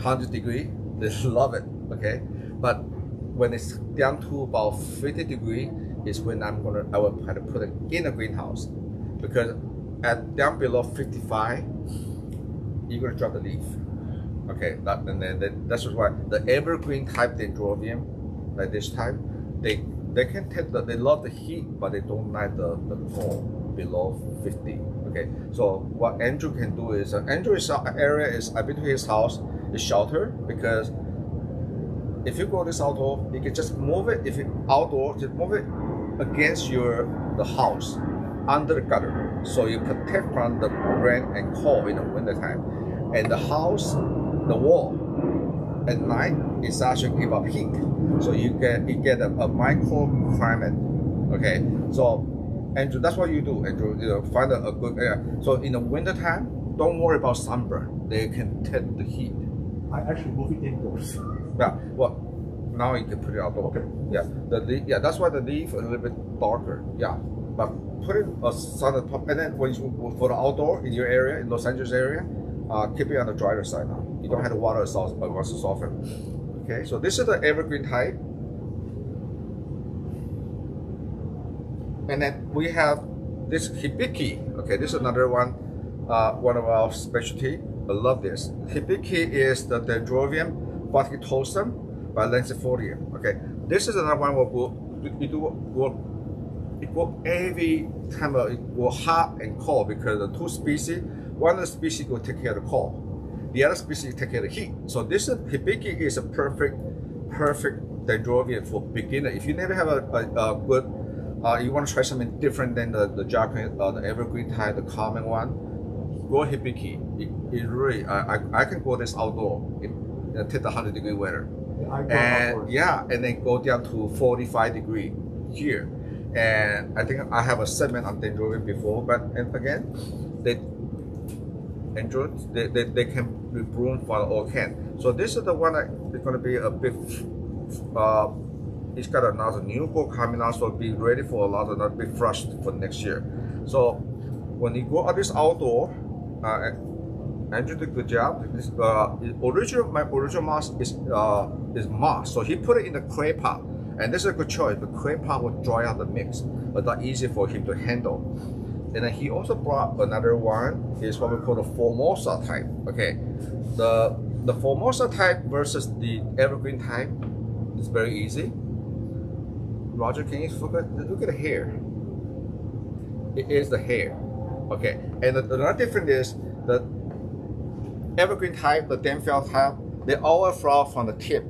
[SPEAKER 3] hundred degree. They love it. Okay, but when it's down to about 50 degree is when I'm gonna I will try to put it in a greenhouse because at down below 55 you're gonna drop the leaf okay that and then that, that's why the evergreen type dendrobium like this type they they can take the they love the heat but they don't like the the cold below 50 okay so what Andrew can do is uh, Andrew's area is I've been to his house is shelter because if you go this outdoor, you can just move it. If you outdoor, just move it against your the house under the gutter, so you protect from the rain and cold in the winter time. And the house, the wall, at night is actually give up heat, so you get you get a, a microclimate. Okay, so Andrew, that's what you do, Andrew. You know, find a, a good area. So in the winter time, don't worry about sunburn. They can take the heat.
[SPEAKER 2] I actually move it indoors.
[SPEAKER 3] Yeah, well, now you can put it outdoor.
[SPEAKER 2] Okay.
[SPEAKER 3] Yeah, the leaf, yeah, that's why the leaf is a little bit darker. Yeah, but put it a sun and then when you, for the outdoor in your area in Los Angeles area, uh, keep it on the drier side now. You don't have to water it soft, but soften. Okay, so this is the evergreen type, and then we have this hibiki. Okay, this is another one, uh, one of our specialty. I love this. Hibiki is the dendrobium verticillosum by lancifolium. Okay, this is another one will go, it will go, it go every time uh, it go hot and cold because the two species, one species will take care of the cold, the other species take care of the heat. So this hibiki is a perfect, perfect dendrobium for beginner. If you never have a, a, a good, uh, you want to try something different than the, the Japanese, uh, the evergreen type, the common one, go hibiki. It, it really, I, I, I can go this outdoor, it, it take the 100 degree weather.
[SPEAKER 2] Go
[SPEAKER 3] And yeah, and then go down to 45 degree here. And I think I have a segment on dendrobium before, but and again, they dendrobium they, they, they can be bloomed for all can. So this is the one that is going to be a bit. Uh, it's got another new book coming out, so be ready for a lot of not big flush for next year. So when you go out this outdoor, uh, Andrew did a good job. This uh, original my original mask is uh, is moss, so he put it in the clay pot, and this is a good choice. The clay pot will dry out the mix, but not easy for him to handle. And then he also brought another one. Is what we call the Formosa type. Okay, the the Formosa type versus the evergreen type is very easy. Roger, can you look at look at the hair? It is the hair. Okay, and the, another difference is the evergreen type, the Den-Phal type, they all flower from the tip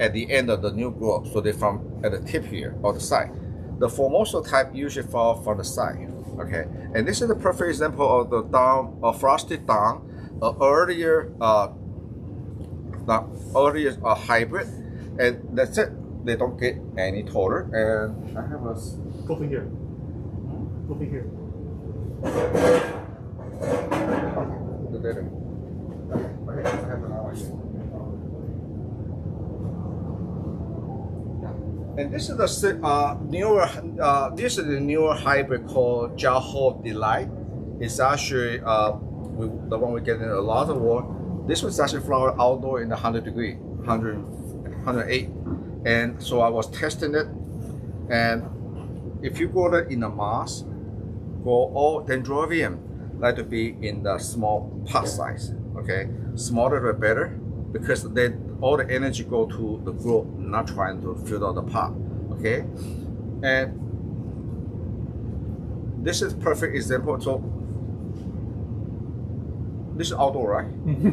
[SPEAKER 3] at the end of the new growth. So they're from at the tip here or the side. The Formosa type usually fall from the side. Okay, and this is the perfect example of the down, a Frosty Dawn, a earlier, uh, the earlier uh, hybrid, and that's it. They don't get any taller. And I have a
[SPEAKER 2] Over here. Over here.
[SPEAKER 3] the letter. Okay, I have another one And this is the uh, newer, uh, this is the newer hybrid called Jaho Delight. It's actually uh, we, the one we get in a lot of water. This was actually flower outdoor in the 100 degree, 100, 108. And so I was testing it. And if you grow it in a mass, grow all dendrobium like to be in the small pot size. Okay, smaller the better because then all the energy go to the group, not trying to fill out the pot. Okay, and this is perfect example. So this is outdoor, right?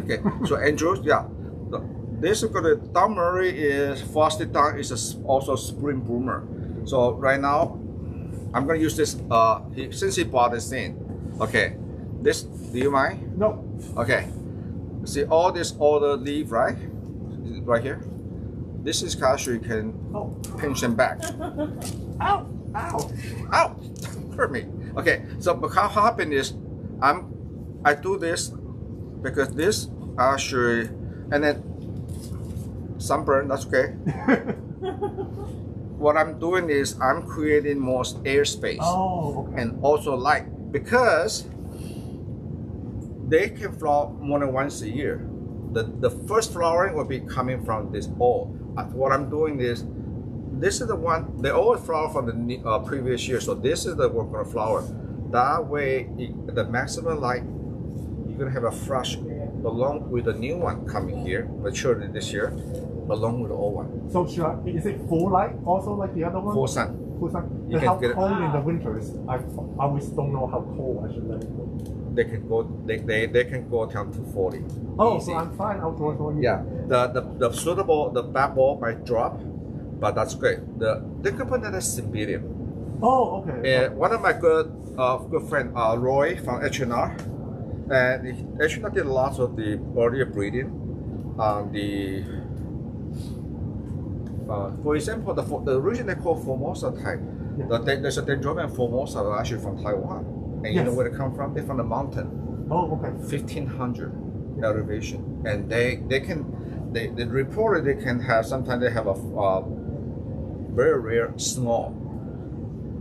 [SPEAKER 3] okay, so Andrews, yeah. The, this is gonna Dawn Maree is Frosty Dawn is a also spring bloomer. So right now, I'm gonna use this. Uh, he, since he bought this thing, okay. This, do you mind?
[SPEAKER 2] No.
[SPEAKER 3] Okay. See all this other leaf, right? Right here. this is actually can
[SPEAKER 2] Oh,
[SPEAKER 3] pinch them back.
[SPEAKER 2] ow, ow.
[SPEAKER 3] Ow! Hurt me. Okay, so but how happened is I'm I do this because this actually and then sunburn, that's okay. what I'm doing is I'm creating more airspace
[SPEAKER 2] oh, okay.
[SPEAKER 3] and also light because they can flower more than once a year. The, the first flowering will be coming from this all. Uh, What I'm doing is, this is the one, they always flower from the uh, previous year, so this is the one gonna flower. That way, it- the maximum light, you're gonna have a fresh along with the new one coming here, matured this year, along with the old one.
[SPEAKER 2] So should I, is it full light also like the other one?
[SPEAKER 3] Full sun.
[SPEAKER 2] Full sun.
[SPEAKER 3] You
[SPEAKER 2] how
[SPEAKER 3] get it-
[SPEAKER 2] cold in the winters? I I always don't know how cold I should let it go.
[SPEAKER 3] They can go, they, they, they can go down to 40.
[SPEAKER 2] Oh,
[SPEAKER 3] Easy.
[SPEAKER 2] so I'm fine outdoors all year.
[SPEAKER 3] Yeah, the, the, the suitable, the back ball might drop, but that's great. The they can put that as cymbidium.
[SPEAKER 2] Oh, okay.
[SPEAKER 3] And one of my good uh, good friend uh, Roy from H&R, and he H&R did lots of the earlier breeding on the. Uh, for example, the the region they call Formosa type.
[SPEAKER 2] Yeah.
[SPEAKER 3] The, there's a Dendrobium Formosa actually from Taiwan, and you know where they come from? They're from the mountain.
[SPEAKER 2] oh, okay.
[SPEAKER 3] 1500 elevation and they they can they, they reported they can have sometimes they have a uh, very rare snow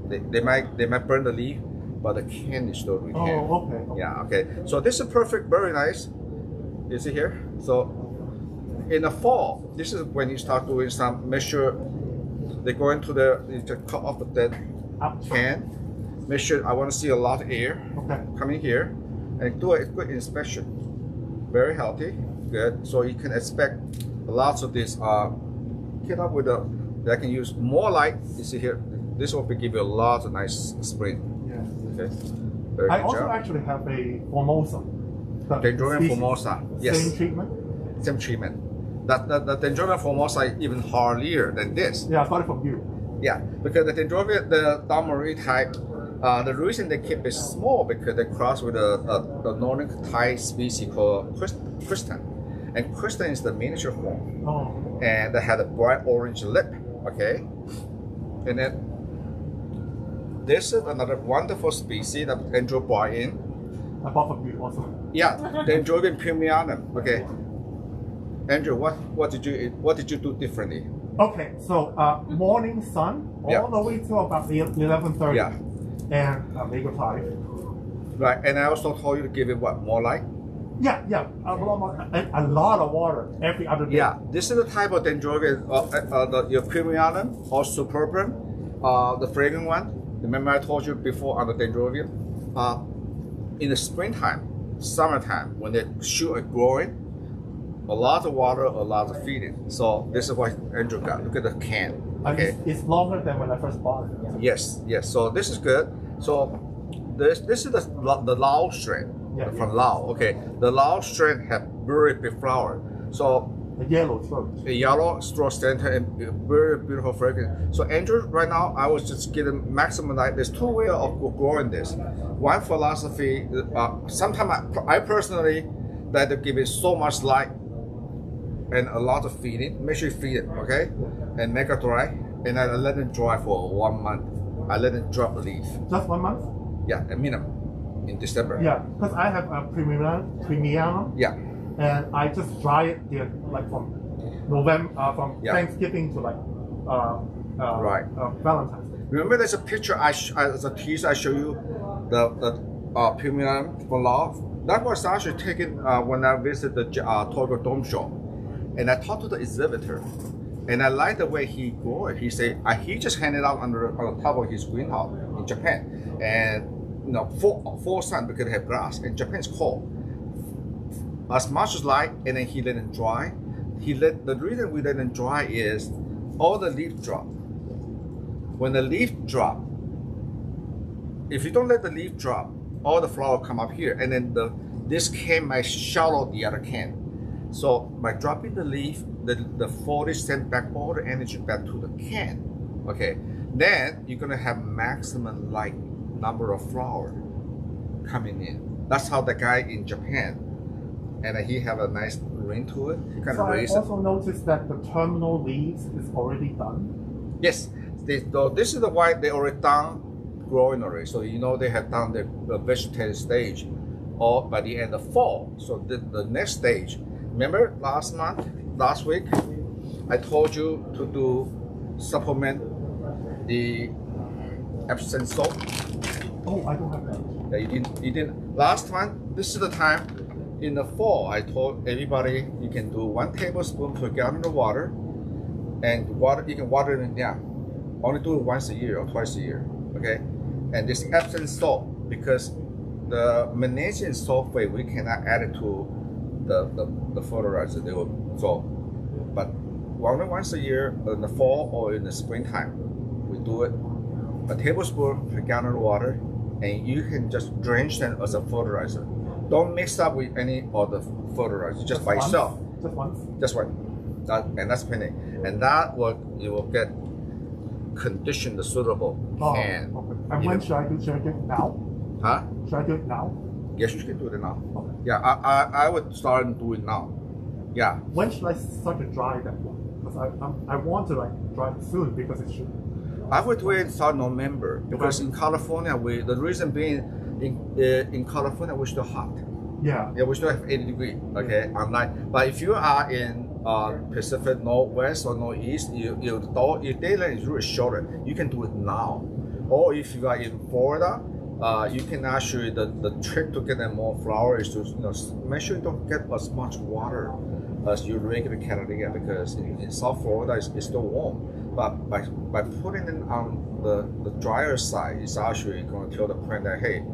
[SPEAKER 3] they, they might they might burn the leaf but the can is still retained
[SPEAKER 2] Oh, okay. okay.
[SPEAKER 3] yeah okay so this is perfect very nice you see here so in the fall this is when you start doing some measure they go into the you just cut off the dead
[SPEAKER 2] Up.
[SPEAKER 3] can make sure i want to see a lot of air
[SPEAKER 2] Okay.
[SPEAKER 3] coming here and do a good inspection. Very healthy, good. So you can expect lots of this. Uh, get up with the. They can use more light. You see here, this will be give you a lot of nice spring.
[SPEAKER 2] Yeah.
[SPEAKER 3] Okay, very
[SPEAKER 2] I also
[SPEAKER 3] job.
[SPEAKER 2] actually have a Formosa.
[SPEAKER 3] Dendrobium formosa, yes,
[SPEAKER 2] Same treatment.
[SPEAKER 3] same treatment. That the, the Dendrobium formosa is even hardier than this.
[SPEAKER 2] Yeah, I got it from you.
[SPEAKER 3] Yeah, because the Dendrobium, the Dawn Maree type, uh, the reason they keep it small because they cross with a, a, a Nordic Thai species called Christ- Kristen. And Kristen is the miniature form.
[SPEAKER 2] Oh.
[SPEAKER 3] And they had a bright orange lip, okay? And then this is another wonderful species that Andrew brought in.
[SPEAKER 2] I bought from you also.
[SPEAKER 3] Yeah, Dendrobium primulinum, okay? Andrew, what, what did you what did you do differently?
[SPEAKER 2] Okay, so uh, morning sun all
[SPEAKER 3] Yeah.
[SPEAKER 2] the way to about eleven thirty.
[SPEAKER 3] Yeah.
[SPEAKER 2] And uh, Lego tide.
[SPEAKER 3] Right, and I also told you to give it what more light.
[SPEAKER 2] Yeah, yeah, a lot, more, and a lot of water every other day.
[SPEAKER 3] Yeah, this is the type of dendrobium, uh, uh, the, your primulinum or superbum, uh, the fragrant one. Remember I told you before on the dendrobium? Uh, in the springtime, summertime, when the shoot are growing, a lot of water, a lot of feeding. So this is what Andrew got. Look at the can. Okay.
[SPEAKER 2] it's, it's longer than when I first bought it.
[SPEAKER 3] Yes, yes. So this is good. So this this is the the Lao strain
[SPEAKER 2] Yeah.
[SPEAKER 3] from Lao. Okay, the Lao strain have very big flower. So
[SPEAKER 2] The yellow throat.
[SPEAKER 3] a yellow straw center and very beautiful fragrance. So Andrew, right now I was just getting maximum light. There's two ways of growing this. One philosophy, uh, sometimes I, I personally like to give it so much light and a lot of feeding. Make sure you feed it, okay? And make it dry. And I let it dry for one month. I let it drop the leaf.
[SPEAKER 2] Just one month?
[SPEAKER 3] Yeah, a minimum in December.
[SPEAKER 2] Yeah, because I have a premium, premium,
[SPEAKER 3] Yeah.
[SPEAKER 2] and I just dry it there, like from November, uh, from
[SPEAKER 3] Yeah.
[SPEAKER 2] Thanksgiving to like uh, uh,
[SPEAKER 3] Right.
[SPEAKER 2] uh, Valentine's Day.
[SPEAKER 3] Remember, there's a picture I sh- as a teaser I show you the the uh, premium for love. That was actually taken uh, when I visited the uh, Tokyo Dome Show, and I talked to the exhibitor, and I like the way he grew it. He said uh, he just handed out on the, on the top of his greenhouse in Japan, and you know full full sun because they have grass, and Japan's cold. As much as light, and then he let it dry. He let the reason we let it dry is all the leaf drop when the leaf drop, if you don't let the leaf drop, all the flower come up here, and then the this can might shallow the other can. So by dropping the leaf, the, the foliage send back all the energy back to the can. Okay, then you're gonna have maximum light number of flower coming in. That's how the guy in Japan, and he have a nice ring to it. You kind
[SPEAKER 2] So
[SPEAKER 3] of
[SPEAKER 2] I
[SPEAKER 3] raise it.
[SPEAKER 2] also noticed that the terminal leaves is already done.
[SPEAKER 3] Yes, they, though this is the why they already done growing already. So you know they have done the, vegetative stage, all by the end of fall. So the, the next stage. Remember last month, last week, I told you to do supplement the Epsom salt.
[SPEAKER 2] Oh, I don't have that.
[SPEAKER 3] that you didn't you didn't last time this is the time in the fall i told everybody you can do one tablespoon per gallon of water and water you can water it down only do it once a year or twice a year okay and this epsom salt because the magnesium sulfate we cannot add it to the the, the fertilizer they will so but only once a year in the fall or in the springtime we do it a tablespoon per gallon of water and you can just drench them as a fertilizer. Don't mix up with any other fertilizer, just, by
[SPEAKER 2] once?
[SPEAKER 3] itself.
[SPEAKER 2] Just once.
[SPEAKER 3] Just one. That, and that's plenty. And that will you will get conditioned suitable
[SPEAKER 2] Oh,
[SPEAKER 3] can.
[SPEAKER 2] okay. And when
[SPEAKER 3] know.
[SPEAKER 2] should I do? Should I do it now?
[SPEAKER 3] Huh?
[SPEAKER 2] Should I do it now?
[SPEAKER 3] Yes, you can do it now.
[SPEAKER 2] Okay.
[SPEAKER 3] Yeah, I, I, I would start and do it now. Yeah.
[SPEAKER 2] When should I start to dry that one? Because I I'm, I want to like dry it soon because it should.
[SPEAKER 3] I would wait it start November because in California we the reason being in uh, in California we're still hot.
[SPEAKER 2] Yeah.
[SPEAKER 3] Yeah, we still have 80 degree. Okay, unlike but if you are in uh, Pacific Northwest or Northeast, you, your door, your daylight is really shorter. You can do it now, or if you are in Florida, uh, you can actually the, the trick to get them more flower is to you know make sure you don't get as much water as you your regular Canada because in, in South Florida it's, it's still warm. But by by putting it on the, the drier side, it's actually going to tell the plant that hey,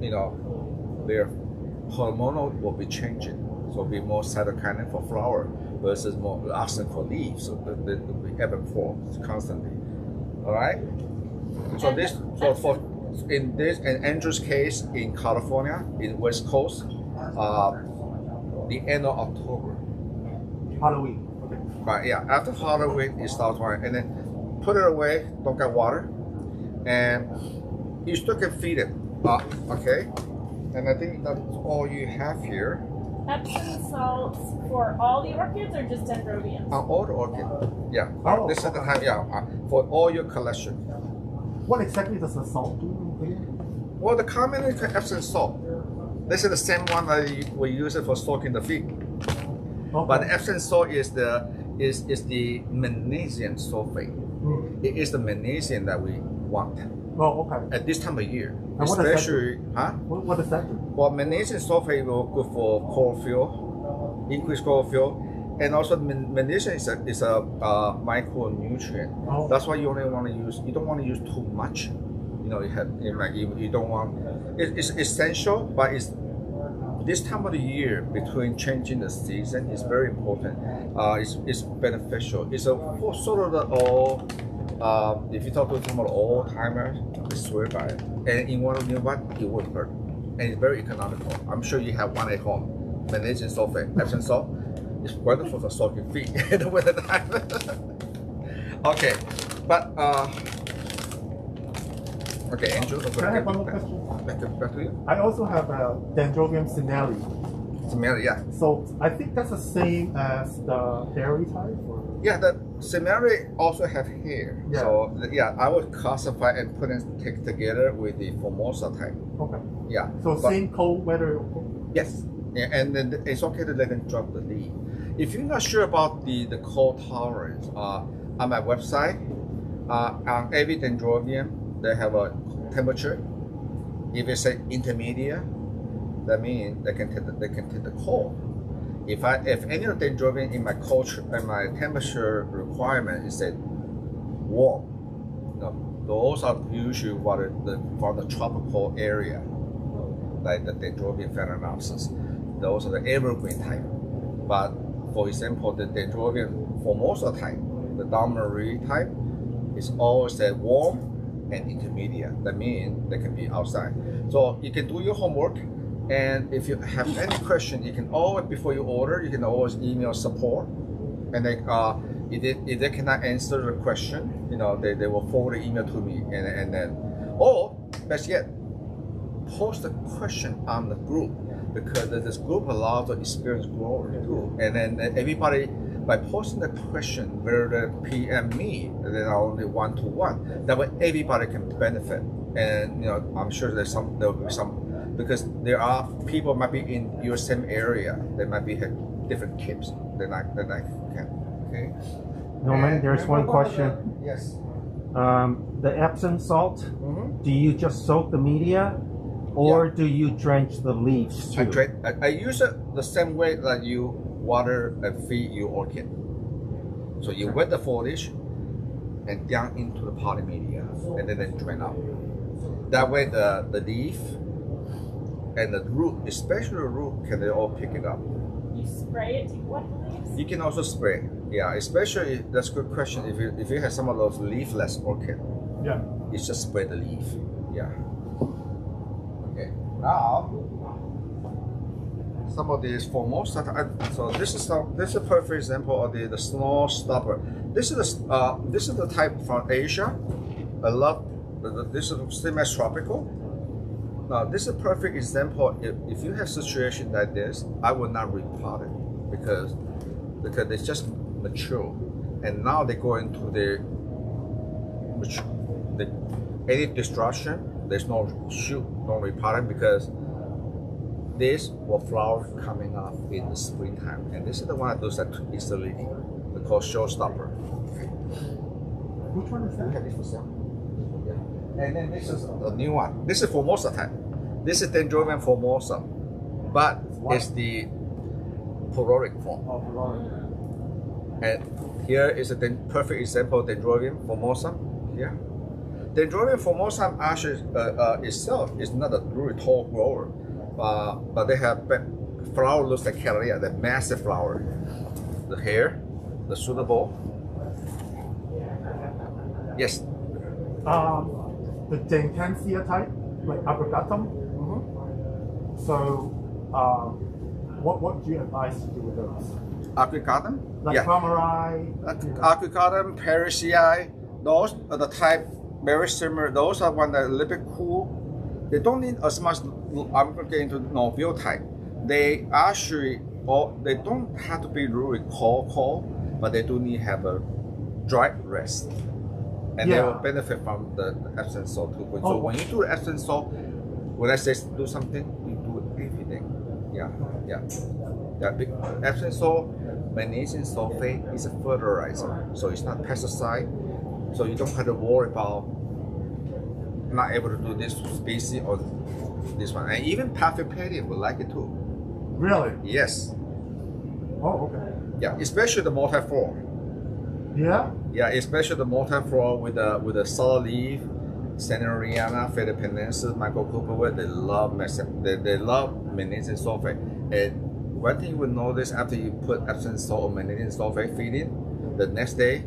[SPEAKER 3] you know, their hormonal will be changing. So be more cytokinin for flower versus more auxin for leaves. So the, the, the ebb and flow constantly. All right. So this so for in this in Andrew's case in California in West Coast, uh, the end of October.
[SPEAKER 2] Halloween. Okay.
[SPEAKER 3] But yeah, after Halloween it starts running, and then put it away. Don't get water, and you still can feed it. Uh, okay. And I think that's all you have here.
[SPEAKER 4] Epsom salts for all the orchids or just dendrobiums?
[SPEAKER 3] Uh, all the orchid. Yeah.
[SPEAKER 2] Oh,
[SPEAKER 3] this is the time. Yeah. Uh, for all your collection.
[SPEAKER 2] What exactly does the salt do?
[SPEAKER 3] Well, the common is Epsom salt. This is the same one that we use it for soaking the feet.
[SPEAKER 2] Okay.
[SPEAKER 3] But the Epsom salt is the is is the magnesium sulfate.
[SPEAKER 2] Mm.
[SPEAKER 3] It is the magnesium that we want
[SPEAKER 2] Oh, okay.
[SPEAKER 3] at this time of year,
[SPEAKER 2] And what does that do?
[SPEAKER 3] especially, huh?
[SPEAKER 2] What, what does that do?
[SPEAKER 3] Well, magnesium sulfate will good for chlorophyll, increase chlorophyll, and also magnesium is a, is a uh, micronutrient.
[SPEAKER 2] Oh.
[SPEAKER 3] That's why you only want to use. You don't want to use too much. Know, you have like you, you don't want. It, it's essential, but it's this time of the year between changing the season is very important. Uh, it's, it's beneficial. It's a sort of the all. Uh, if you talk to some of the old timers, they swear by it. And in one, of you know what, it won't hurt, and it's very economical. I'm sure you have one at home. Magnesium sulfate, Epsom salt. It's wonderful for soaking feet in the winter time. okay, but uh, okay, Andrew.
[SPEAKER 2] Can I have one more question?
[SPEAKER 3] Back to, back to you.
[SPEAKER 2] I also have a Dendrobium senile.
[SPEAKER 3] Samantha, yeah.
[SPEAKER 2] So I think that's the same as the berry type. Or?
[SPEAKER 3] Yeah, the Samari also have hair.
[SPEAKER 2] Yeah.
[SPEAKER 3] So yeah, I would classify and put it take together with the Formosa type.
[SPEAKER 2] Okay.
[SPEAKER 3] Yeah.
[SPEAKER 2] So
[SPEAKER 3] But-
[SPEAKER 2] same cold weather.
[SPEAKER 3] Yes. Yeah, and then it's okay to let them drop the leaf. If you're not sure about the, the cold tolerance, uh, on my website, uh, on every dendrobium, they have a temperature. If it's an intermediate, that means they can take the, they can take the cold. If I if any of the dendrobium in my culture in my temperature requirement is said warm, those are usually what are the from the tropical area like the Dendrobium phalaenopsis. Those are the evergreen type. But for example, the Dendrobium formosa type, the Dawn Maree type, is always a warm and intermediate. That means they can be outside. So you can do your homework, and if you have any question, you can always before you order, you can always email support, and then uh, if they, if they cannot answer the question, you know they, they will forward the email to me, and and then or best yet, post a question on the group. because this group allows the of experienced growers too, and then everybody by posting the question whether the PM me, and are only one to one, that way everybody can benefit. And you know, I'm sure there's some there will be some because there are people might be in your same area, they might be have different tips than I than I can. Okay.
[SPEAKER 2] Norman,
[SPEAKER 3] And
[SPEAKER 2] there's one question.
[SPEAKER 3] the- yes.
[SPEAKER 2] Um, the Epsom salt,
[SPEAKER 3] Mm-hmm.
[SPEAKER 2] do you just soak the media or do you drench the leaves too?
[SPEAKER 3] I, dra- I, I use it the same way that you water and feed your orchid. So you wet the foliage and down into the potting media and then, then drain out. That way the, the leaf and the root, especially the root, can they all pick it up.
[SPEAKER 4] You spray it to what leaves?
[SPEAKER 3] You can also spray. Yeah, especially that's a good question. If you if you have some of those leafless orchid,
[SPEAKER 2] Yeah.
[SPEAKER 3] it's just spray the leaf. Yeah. Okay. Now, some of these Formosa. I- So this is some. This is a perfect example of the the showstopper. This is the uh, this is the type from Asia. I love. This is semi tropical. Now this is a perfect example. If, if you have situation like this, I will not repot it because because it's just mature, and now they go into the the any destruction, there's no shoot, no repotting because this will flower coming up in the springtime. And this is the one that does that easily. They call showstopper.
[SPEAKER 2] Which one is
[SPEAKER 3] have this for sale. Yeah. And then this is the new one. This is Formosa type. This is Dendrobium formosa, but it's the peloric form. And here is a perfect example of Dendrobium formosa. Here. Dendrobium formosa actually uh, uh, itself is not a really tall grower, uh, but they have flower looks like cattleya, the massive flower. The hair, the suitable. Yes.
[SPEAKER 5] Um, the Denkensia type, like aggregatum.
[SPEAKER 3] Mm-hmm.
[SPEAKER 5] So, um, what what do you advise to do with those?
[SPEAKER 3] aggregatum?
[SPEAKER 5] Like
[SPEAKER 3] yeah. aggregatum, parishii, those are the type very similar. Those are one that are a little bit cool. They don't need as much. I'm going to get into nobile type. They actually, or they don't have to be really cold, cold, but they do need to have a dry rest. And they will benefit from the Epsom salt too. So
[SPEAKER 5] Oh.
[SPEAKER 3] when you do Epsom salt, when I say do something, you do everything. Yeah, yeah. Yeah, big Epsom salt, magnesium sulfate is a fertilizer, so it's not pesticide. So you don't have to worry about not able to do this species or this one. And even Paphiopedilum would like it too.
[SPEAKER 5] Really?
[SPEAKER 3] Yes.
[SPEAKER 5] Oh, okay.
[SPEAKER 3] Yeah, especially the multiflora.
[SPEAKER 5] Yeah.
[SPEAKER 3] Yeah, especially the multiflora with the with the solid leaf, Senneriana, Philippiensis, Microcopia, they love. They, they love magnesium sulfate. And one thing you will notice after you put Epsom salt or magnesium sulfate feed in, the next day,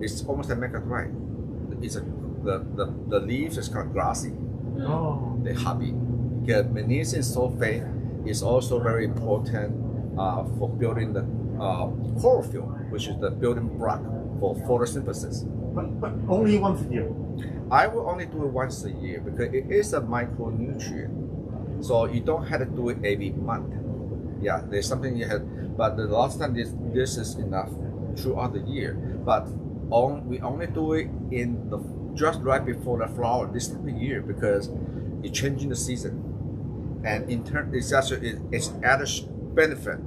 [SPEAKER 3] it's almost like Mega Thrive. It's a, the, the, the leaves is kind of grassy.
[SPEAKER 5] Oh.
[SPEAKER 3] The hobby. Because magnesium sulfate is also very important uh, for building the uh, chlorophyll, which is the building block for photosynthesis.
[SPEAKER 5] But, but only once a year.
[SPEAKER 3] I will only do it once a year because it is a micronutrient. So you don't have to do it every month. Yeah, there's something you have, but the last time this, this is enough throughout the year. But on, we only do it in the just right before the flower this time of year because it's changing the season. And in turn, it's actually it- it's added benefit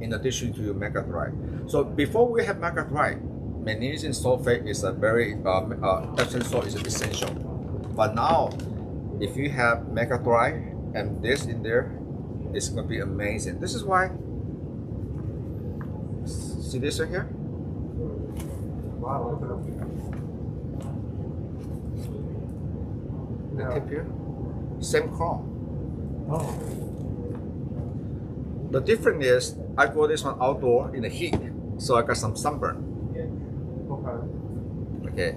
[SPEAKER 3] in addition to your Mega Thrive. So before we have Mega Thrive, magnesium sulfate is a very um, uh, Epsom salt is essential. But now, if you have Mega Thrive and this in there, it's going to be amazing. This is why. See this right here?
[SPEAKER 5] Wow. Look at
[SPEAKER 3] The tip here, same crown.
[SPEAKER 5] Oh.
[SPEAKER 3] The difference is I grow this one outdoor in the heat, so I got some sunburn.
[SPEAKER 5] Okay.
[SPEAKER 3] Okay,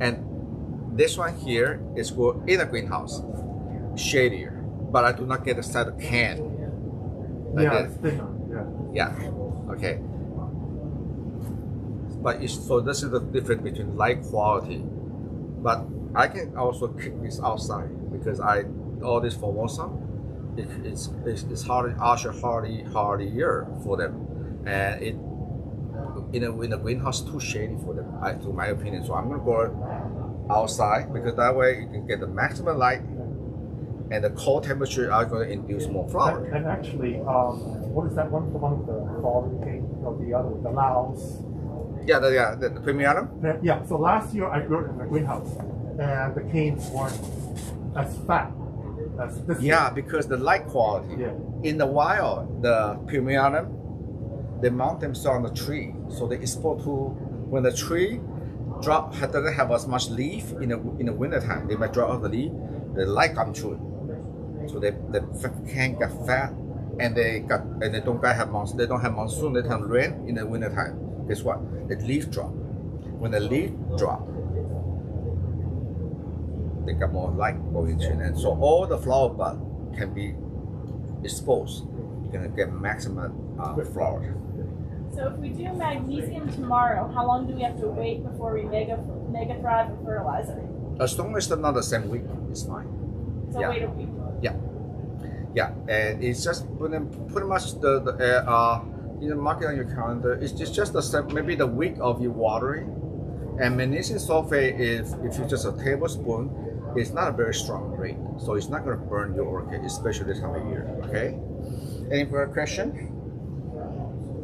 [SPEAKER 3] and this one here is grown in a greenhouse, shadier, but I do not get the side of can. Like
[SPEAKER 5] yeah,
[SPEAKER 3] this.
[SPEAKER 5] it's thinner. Yeah.
[SPEAKER 3] Yeah. Okay. But it's, so this is the difference between light quality. But I can also keep this outside because I all this Formosa it, it's, it's it's hardy, actually hardy, hardy year for them, and it in a, in the greenhouse too shady for them, I, to my opinion. So I'm gonna go outside because that way you can get the maximum light, and the cold temperature are going to induce more flower.
[SPEAKER 5] And, and actually, um, what is that one? The one with the fallen king of the other, the Laos.
[SPEAKER 3] Yeah, the, yeah, the, the premium.
[SPEAKER 5] Yeah, Yeah. So last year I grew it in the greenhouse, and the canes weren't as fat as this.
[SPEAKER 3] Yeah, because the light quality.
[SPEAKER 5] Yeah.
[SPEAKER 3] In the wild, the premium, they mount themselves on the tree, so they export to when the tree drop doesn't have as much leaf in the in the winter time. They might drop out the leaf. The light come through, so they the f- can get fat, and they got and they don't have monsoon. They don't have monsoon. They don't have rain in the winter time. Guess what? The leaf drop. When the leaf drop, they got more light going to it. And so all the flower bud can be exposed. You're gonna get maximum uh, flower.
[SPEAKER 4] So if we do magnesium tomorrow, how long do we have to wait before we mega mega thrive and fertilize it?
[SPEAKER 3] As long as they're not the same week, it's fine.
[SPEAKER 4] So
[SPEAKER 3] Yeah.
[SPEAKER 4] wait a week.
[SPEAKER 3] Yeah, Yeah, and it's just pretty, pretty much the, the uh, uh, you know, mark it on your calendar. It's just just the same, maybe the week of your watering. And magnesium sulfate is if you just a tablespoon, it's not a very strong rate, so it's not gonna burn your orchid, especially this time of year. Okay. Any further question?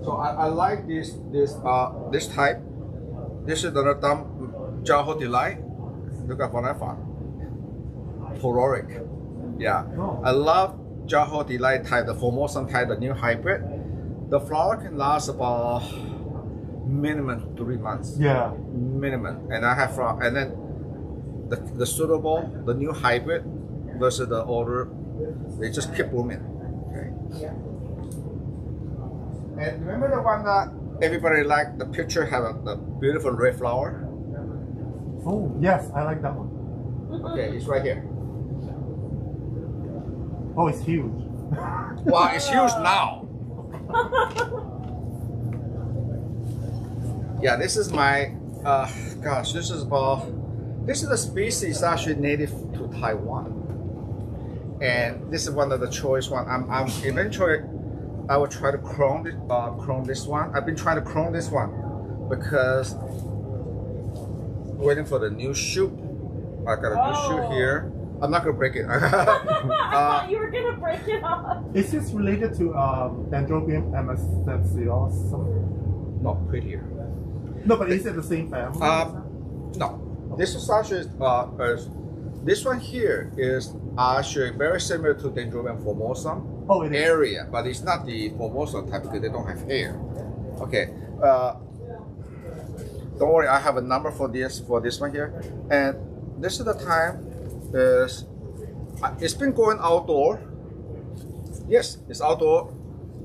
[SPEAKER 3] So I, I like this this uh this type. This is the Dam Jaho Delight. Look at what I found. Peloric. Yeah.
[SPEAKER 5] Oh.
[SPEAKER 3] I love Jaho Delight type, the Formosan type, the new hybrid. The flower can last about minimum three months.
[SPEAKER 5] Yeah.
[SPEAKER 3] Minimum. And I have flower and then the, the suitable, the new hybrid versus the older, they just keep blooming. Okay. Yeah. And remember the one that everybody liked, the picture have a, the beautiful red flower?
[SPEAKER 5] Oh yes, I like that one.
[SPEAKER 3] Okay, it's right here.
[SPEAKER 5] Oh, it's huge.
[SPEAKER 3] Wow, it's huge now. Yeah, this is my, uh, gosh, this is about, this is a species actually native to Taiwan. And this is one of the choice one. I'm, I'm eventually, I will try to clone this, uh, clone this one. I've been trying to clone this one because waiting for the new shoot. I got a new
[SPEAKER 4] Oh.
[SPEAKER 3] shoot here. I'm not gonna break it.
[SPEAKER 4] I
[SPEAKER 3] Uh,
[SPEAKER 4] thought you were gonna break it off.
[SPEAKER 5] Is this related to um, Dendrobium amethystoglossum?
[SPEAKER 3] no, prettier.
[SPEAKER 5] No, but is it the same family?
[SPEAKER 3] Um, no, this is actually uh, uh, this one here is actually very similar to Dendrobium formosum
[SPEAKER 5] oh,
[SPEAKER 3] area, but it's not the formosum type because they don't have hair. Okay, uh, don't worry, I have a number for this for this one here, and this is the time is uh, it's been going outdoor. Yes, it's outdoor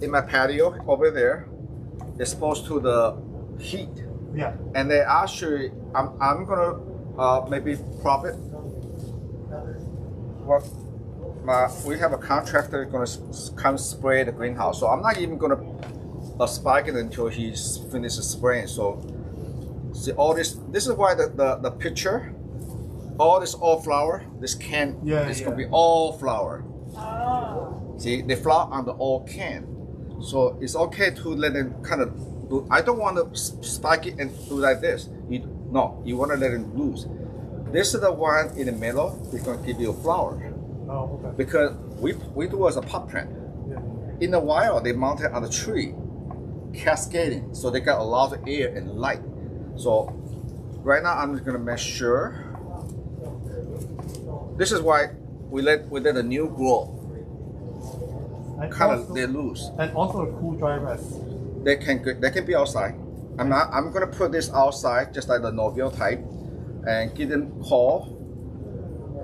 [SPEAKER 3] in my patio over there, exposed to the heat
[SPEAKER 5] Yeah.
[SPEAKER 3] and they actually I'm, I'm gonna uh, maybe prop it what my, we have a contractor gonna s- s- come spray the greenhouse so I'm not even gonna uh, spike it until he finishes spraying so see all this this is why the, the, the picture all this all flower this can
[SPEAKER 5] Yeah,
[SPEAKER 3] is
[SPEAKER 5] yeah.
[SPEAKER 3] gonna be all flower
[SPEAKER 4] Oh.
[SPEAKER 3] See, they flower on the all can. So it's okay to let them kind of do. I don't want to spike it and do like this. No, you want to let them loose. This is the one in the middle. We're going to give you a flower
[SPEAKER 5] Oh, okay.
[SPEAKER 3] because we, we do as a pot plant.
[SPEAKER 5] Yeah.
[SPEAKER 3] In the wild, they mount it on the tree, cascading. So they got a lot of air and light. So right now, I'm just going to make sure. This is why we let we let the new grow kind of they loose.
[SPEAKER 5] and also a cool dry rest.
[SPEAKER 3] they can they can be outside. I'm not, I'm gonna put this outside just like the nobile type, and give them call,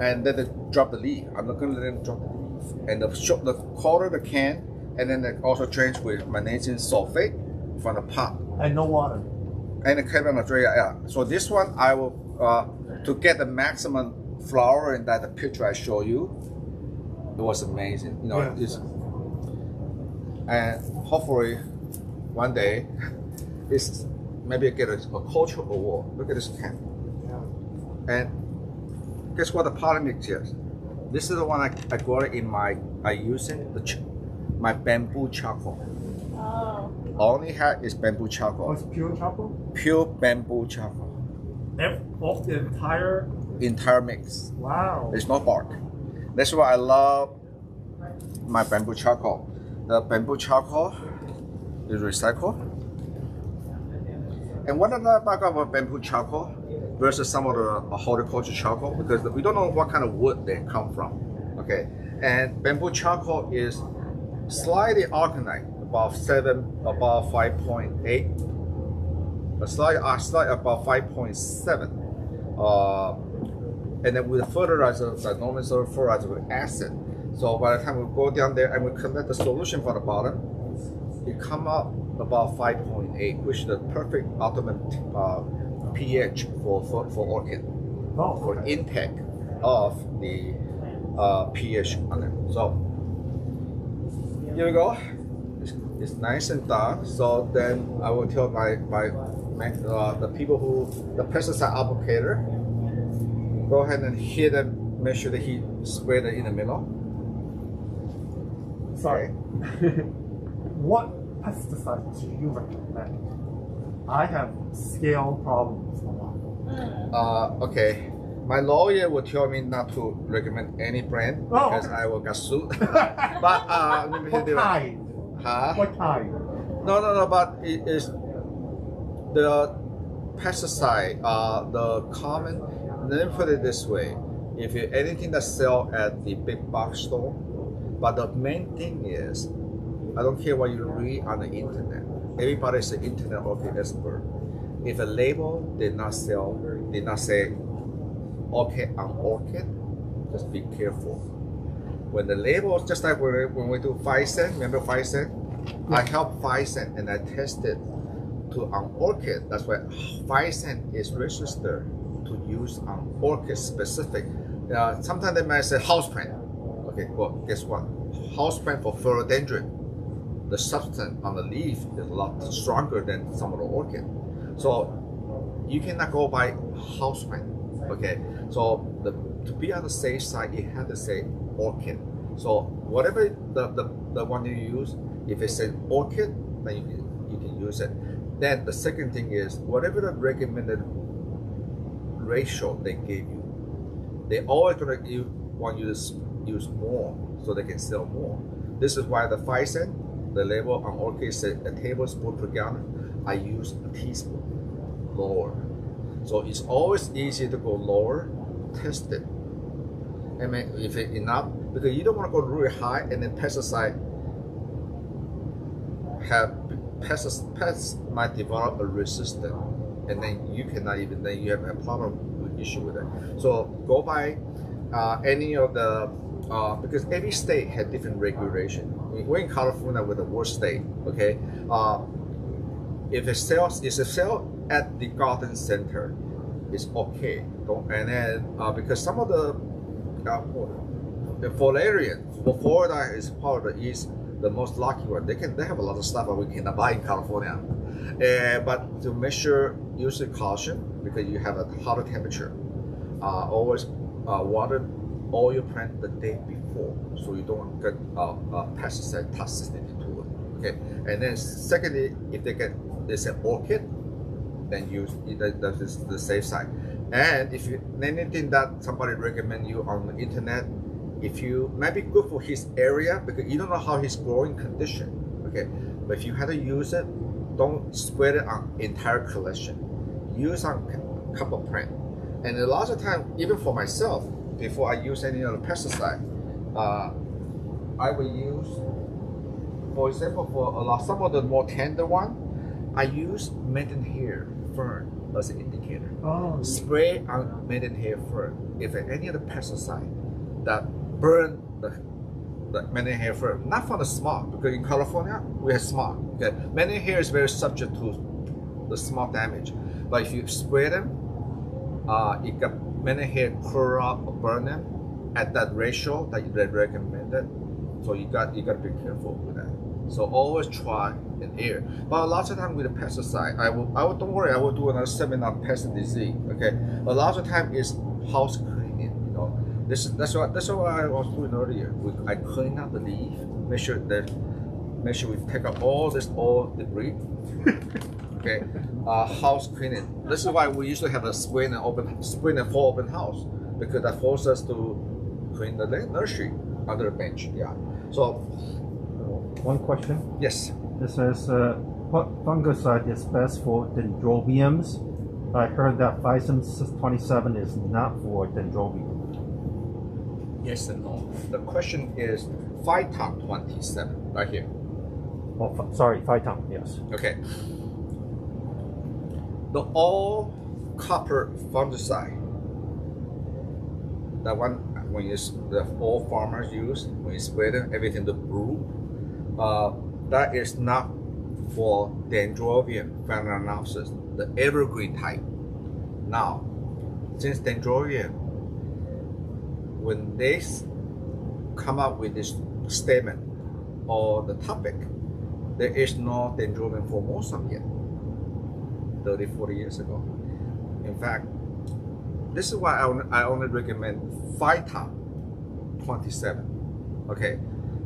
[SPEAKER 3] and then they drop the leaf. I'm not gonna let them drop the leaf. And the short the quarter the can, and then they also drench with magnesium sulfate from the pot,
[SPEAKER 5] And no water.
[SPEAKER 3] and the carbon. Yeah. So this one I will uh, to get the maximum flower in that the picture I show you. It was amazing. You know,
[SPEAKER 5] Yeah.
[SPEAKER 3] it's and hopefully one day it's maybe get a, a culture award. Look at this can.
[SPEAKER 5] Yeah.
[SPEAKER 3] And guess what the pollen mix is? This is the one I, I got it in my I using the ch- my bamboo charcoal.
[SPEAKER 4] Oh.
[SPEAKER 3] All I have is bamboo
[SPEAKER 5] Oh,
[SPEAKER 3] charcoal,
[SPEAKER 5] it's pure charcoal?
[SPEAKER 3] pure bamboo charcoal,
[SPEAKER 5] Ev- Of the entire.
[SPEAKER 3] entire mix.
[SPEAKER 5] Wow.
[SPEAKER 3] There's no bark. That's why I love my bamboo charcoal. The bamboo charcoal is recycled. And what I like about bamboo charcoal versus some of the uh, horticulture charcoal because we don't know what kind of wood they come from. Okay, and bamboo charcoal is slightly alkaline, about seven, about five point eight, a slight, uh, slight about five point seven. Uh, and then with the fertilizer, the normal fertilizer with acid. So by the time we go down there and we collect the solution from the bottom, it come up about 5.8, which is the perfect ultimate uh, pH for, for, for orchid,
[SPEAKER 5] Oh,
[SPEAKER 3] for
[SPEAKER 5] okay.
[SPEAKER 3] intake of the uh, pH on it. So here we go. It's, it's nice and dark. So then I will tell my, my, my uh, the people who, the pesticide applicator, go ahead and hit and make sure that he spread it in the middle.
[SPEAKER 5] Sorry. what pesticides do you recommend? I have scale problems a lot.
[SPEAKER 4] Mm.
[SPEAKER 3] Uh, okay. My lawyer will tell me not to recommend any brand
[SPEAKER 5] Oh,
[SPEAKER 3] because
[SPEAKER 5] okay.
[SPEAKER 3] I will get sued. but uh, let me
[SPEAKER 5] what
[SPEAKER 3] tell you.
[SPEAKER 5] kind?
[SPEAKER 3] Huh?
[SPEAKER 5] What kind?
[SPEAKER 3] No, no, no. But it is the pesticide. Uh, the common. Let me put it this way: if you anything that sell at the big box store, but the main thing is, I don't care what you read on the internet. Everybody is an internet orchid expert. If a label did not sell, did not say orchid on orchid, just be careful. When the label, just like when we, when we do Physan, remember Physan? I help Physan and I tested to on orchid. That's why Physan is registered to use on orchid specific. Uh, sometimes they might say houseplant. Okay, well, guess what? Houseplant for philodendron, the substance on the leaf is a lot stronger than some of the orchid. So you cannot go by house plant. Okay, so the to be on the safe side, you have to say orchid. So whatever the, the, the one you use, if it says orchid, then you can, you can use it. Then the second thing is whatever the recommended ratio they gave you, they always gonna you, want you to use more so they can sell more. This is why the cent, the label on orchid says a tablespoon per gallon. I use a teaspoon lower. So it's always easy to go lower, test it. I mean, if it enough, because you don't want to go really high and then pesticide have pests, pests might develop a resistance and then you cannot even then you have a problem with issue with it. So go by uh, any of the uh, because every state had different regulation. We- We're in California with the worst state. Okay, uh, if it sells, if it sell at the garden center, it's okay. Don't and then uh, because some of the uh, the Floridian, Florida is part of the East, the most lucky one. They can they have a lot of stuff that we cannot buy in California. Uh, but to make sure, use caution because you have a hotter temperature. Uh, always uh, water all your plant the day before, so you don't get uh, uh, pesticide toxicity to it. Okay, and then secondly, if they get it's an orchid, then use that, that is the safe side. And if you anything that somebody recommend you on the internet, if you might be good for his area because you don't know how his growing condition. Okay, but if you had to use it, don't spread it on entire collection. Use on couple plant. And a lot of time, even for myself, before I use any other pesticide, uh, I will use, for example, for a lot some of the more tender one, I use maidenhair fern as an indicator.
[SPEAKER 5] Oh,
[SPEAKER 3] Spray on maidenhair fern. If any other pesticide that burn the the maidenhair fern, not from the smog, because in California we have smog. Okay, maidenhair is very subject to the smog damage. But if you spray them, uh, it got maidenhair curl up or burn them at that ratio that they recommended. So you got you got to be careful with that. So always try an air. But a lot of time with the pesticide, I will I will don't worry, I will do another seminar on pest disease. Okay. A lot of time is house cleaning, you know. This is that's what that's what I was doing earlier. We, I clean up the leaf, make sure that make sure we take out all this old debris. okay, uh, house cleaning. This is why we usually have a spring and open spring and fall open house because that forces us to clean the nursery under the bench. Yeah. So
[SPEAKER 2] One question.
[SPEAKER 3] yes,
[SPEAKER 2] It says, uh, what fungicide is best for dendrobiums? I heard that Physon 27 is not for dendrobium.
[SPEAKER 3] yes and no. The question is twenty seven right here.
[SPEAKER 2] Oh, sorry, Phyton, yes.
[SPEAKER 3] Okay. The all copper fungicide. That one when you the all farmers use when you spray them everything the blue. Uh, that is not for dendrobium phalaenopsis, the evergreen type. Now, since dendrobium, when they come up with this statement or the topic, there is no dendrobium formosum yet 30 40 years ago. In fact this is why i, I only recommend phyton 27 okay?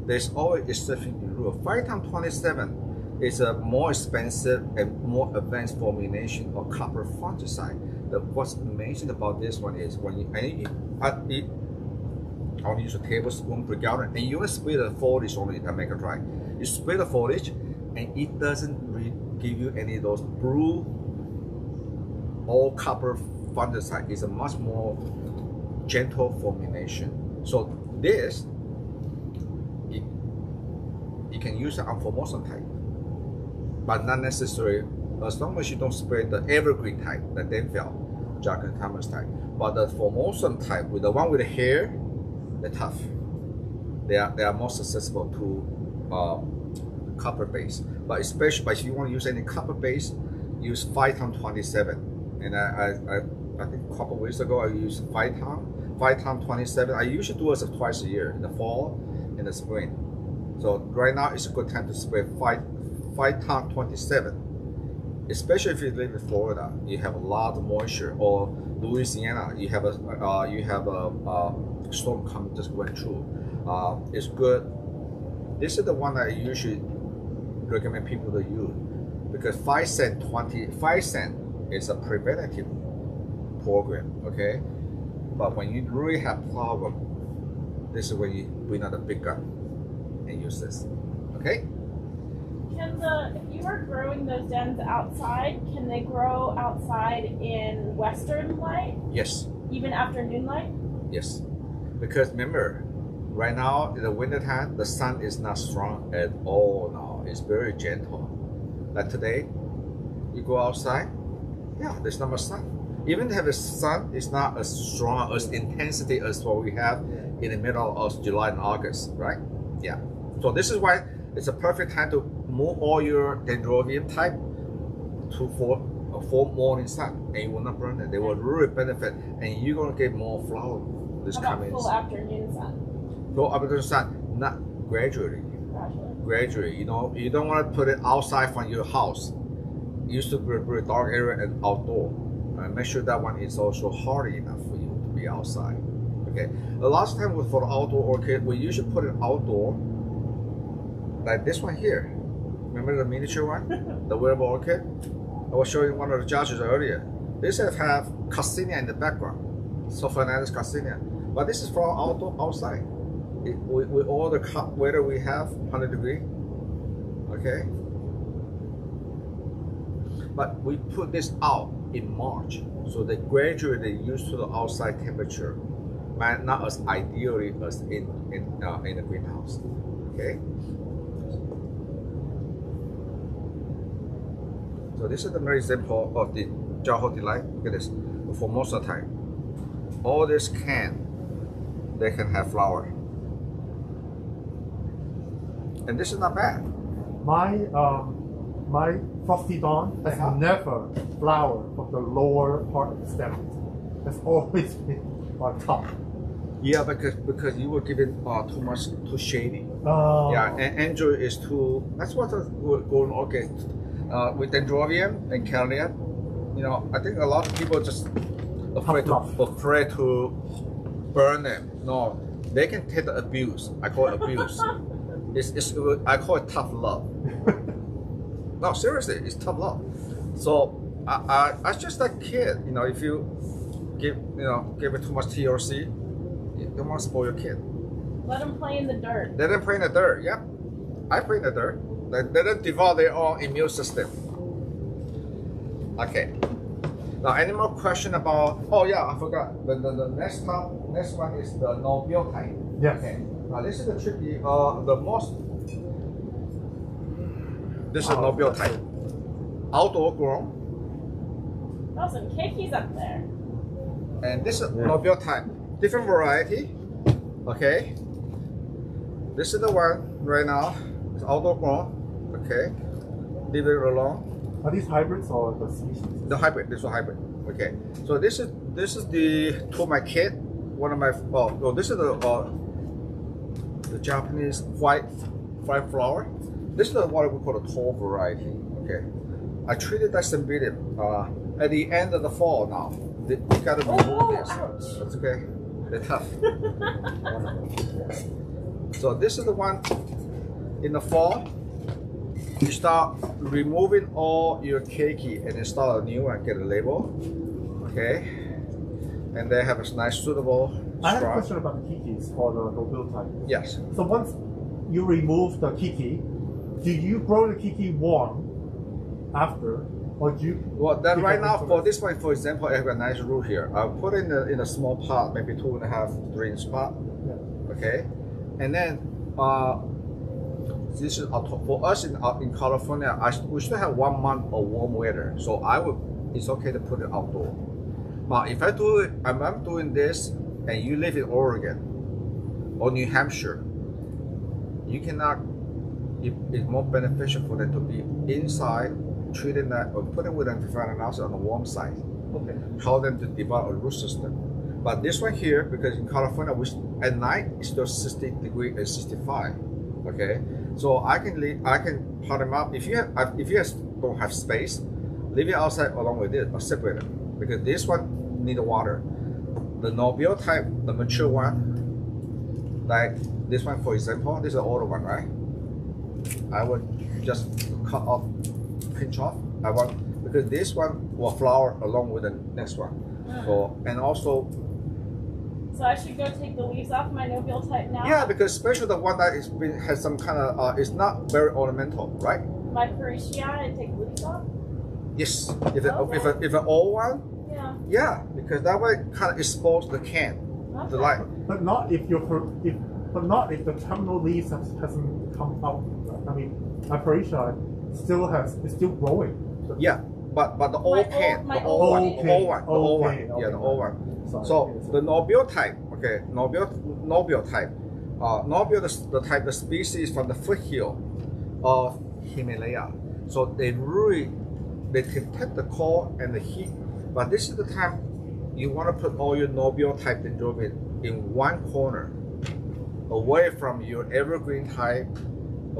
[SPEAKER 3] There's always exception the rule. Phyton 27 is a more expensive and more advanced formulation of copper fungicide. The, what's amazing about this one is when you, and you, I, you I only use a tablespoon per gallon, and you spray the foliage only to make it dry. You spray the foliage, and it doesn't give you any of those blue all copper fungicide. is a much more gentle formulation. So this, you, you can use it on Formosan type, but not necessary as long as you don't spray the evergreen type, the Den-Phal, Jack and Thomas type. But the Formosan type, with the one with the hair, they're tough. They are they are more susceptible to uh, copper base. But especially but if you want to use any copper base, use Phyton 27. And I, I, I, I think a couple weeks ago I used Phyton, Phyton 27. I usually do it twice a year, in the fall and the spring. So right now it's a good time to spray Phyton 27. Especially if you live in Florida, you have a lot of moisture, or Louisiana, you have a uh, you have a, storm coming just went through. Uh, it's good. This is the one that I usually recommend people to use because Physan twenty Physan is a preventative program. Okay, but when you really have problem, this is when you bring out the big gun and use this. Okay.
[SPEAKER 4] Can the if you are growing those dens outside, can they grow outside in western light,
[SPEAKER 3] Yes.
[SPEAKER 4] even afternoon light?
[SPEAKER 3] Yes, because remember, right now in the winter time, the sun is not strong at all now. It's very gentle. Like today, you go outside, yeah, there's not much sun. Even if the sun is not as strong as intensity as what we have in the middle of July and August, right? Yeah. So this is why it's a perfect time to move all your dendrobium type to for uh, for morning sun, and you will not burn them. They will really benefit, and you're gonna get more flower this
[SPEAKER 4] How
[SPEAKER 3] coming.
[SPEAKER 4] full afternoon sun?
[SPEAKER 3] Go up to the sun, not gradually.
[SPEAKER 4] Gotcha.
[SPEAKER 3] Gradually, you know, you don't want to put it outside from your house. Used to be a very dark area and outdoor. And make sure that one is also hardy enough for you to be outside. Okay. The last time was for the outdoor orchid, we usually put it outdoor, like this one here. Remember the miniature one, the wearable orchid? I was showing one of the judges earlier. This have have coccinea in the background, Sophronitis coccinea, but this is for outdoor outside. It, with, with all the weather we have, 100 degree, okay. But we put this out in March, so they gradually used to the outside temperature, but not as ideally as in in uh, in the greenhouse. Okay. So this is the very example of the Jaho Delight. Look at this, For most of type. All this can, they can have flower. And this is not bad.
[SPEAKER 5] My um, my frosty dawn has
[SPEAKER 3] Uh-huh.
[SPEAKER 5] never flowered from the lower part of the stem. It's always been on top.
[SPEAKER 3] Yeah, because because you were given uh, too much too shady.
[SPEAKER 5] Uh,
[SPEAKER 3] Yeah, and Andrew is too. That's what the golden orchid uh, with dendrobium and camellia. You know, I think a lot of people just afraid to afraid to burn them. No, they can take the abuse. I call it abuse. it's, it's I call it tough love. No, seriously, it's tough love. So I, I, I just like kid. You know, if you give you know give it too much TLC, you don't want to spoil your kid.
[SPEAKER 4] Let them play in the dirt.
[SPEAKER 3] Let them play in the dirt. Yep, I play in the dirt. Let, let them develop their own immune system. Okay. Now, any more question about? Oh yeah, I forgot. The, the, the next top, next one is the nobile type.
[SPEAKER 5] Yes.
[SPEAKER 3] Okay. Now this is the tricky. Uh, the most. This is
[SPEAKER 5] Oh,
[SPEAKER 3] nobile type. Outdoor grown,
[SPEAKER 4] Oh, some keikis up there.
[SPEAKER 3] and this is
[SPEAKER 2] Yeah.
[SPEAKER 3] nobile type. Different variety. Okay. This is the one right now. It's outdoor grown. Okay. Leave it alone.
[SPEAKER 5] Are these hybrids or the species?
[SPEAKER 3] The hybrid. This is a hybrid. Okay. So this is this is the to my kid. One of my oh no, this is the uh, the Japanese white white flower. This is the what we call a tall variety. Okay. I treated that cymbidium uh, at the end of the fall now. They, we gotta remove
[SPEAKER 4] Oh,
[SPEAKER 3] this.
[SPEAKER 4] ouch.
[SPEAKER 3] That's okay. They're tough. So this is the one in the fall. You start removing all your keiki and then start a new one, get a label. Okay. And they have a nice suitable
[SPEAKER 5] I have a question about the keikis for the nobile type.
[SPEAKER 3] Yes.
[SPEAKER 5] So once you remove the keiki, do you grow the keiki warm after, or do you?
[SPEAKER 3] Well, then right now for this one, for example, I have a nice root here. I'll put it in a, in a small pot, maybe two and a half, three inch pot.
[SPEAKER 5] Yeah.
[SPEAKER 3] Okay. And then uh, this is for us in uh, in California. I, we still have one month of warm weather, so I would. It's okay to put it outdoor. But if I do it, I'm, I'm doing this, and you live in Oregon or New Hampshire, you cannot. It, it's more beneficial for them to be inside, treating that or put it with antifungal acid on the warm side
[SPEAKER 5] Okay.
[SPEAKER 3] help them to develop a root system. But this one here, because in California, which at night it's still 60 degree and 65. Okay, so I can leave, I can pot them up. If you have, if you guys don't have space, leave it outside along with it or separate them because this one need water. The nobile type, the mature one, like this one for example, this is the older one, right? I would just cut off, pinch off. I want because this one will flower along with the next one. So and also
[SPEAKER 4] So I should go take the leaves off my nobile type now.
[SPEAKER 3] yeah, because especially the one that is been, has some kind of uh, it's not very ornamental, right?
[SPEAKER 4] My Parisia and take the leaves off.
[SPEAKER 3] Yes. If it,
[SPEAKER 4] Okay.
[SPEAKER 3] if a, if an old one,
[SPEAKER 4] Yeah.
[SPEAKER 3] yeah, because that way kind of expose the can,
[SPEAKER 4] Okay.
[SPEAKER 3] the light.
[SPEAKER 5] But not if your if, but not if the terminal leaves has, hasn't come out. I mean, Aparitia still has it's still growing.
[SPEAKER 3] Yeah, but but the old
[SPEAKER 4] old-
[SPEAKER 3] can, the old
[SPEAKER 4] old
[SPEAKER 3] one,
[SPEAKER 4] can.
[SPEAKER 3] the old one, the old one, yeah, the old one.
[SPEAKER 5] Sorry.
[SPEAKER 3] So the nobile type, okay, nobile nobile type, uh, nobile the, the type the species from the foothill of Himalaya. So they really they can take the cold and the heat, but this is the time you want to put all your nobile type dendrobium in one corner, away from your evergreen type,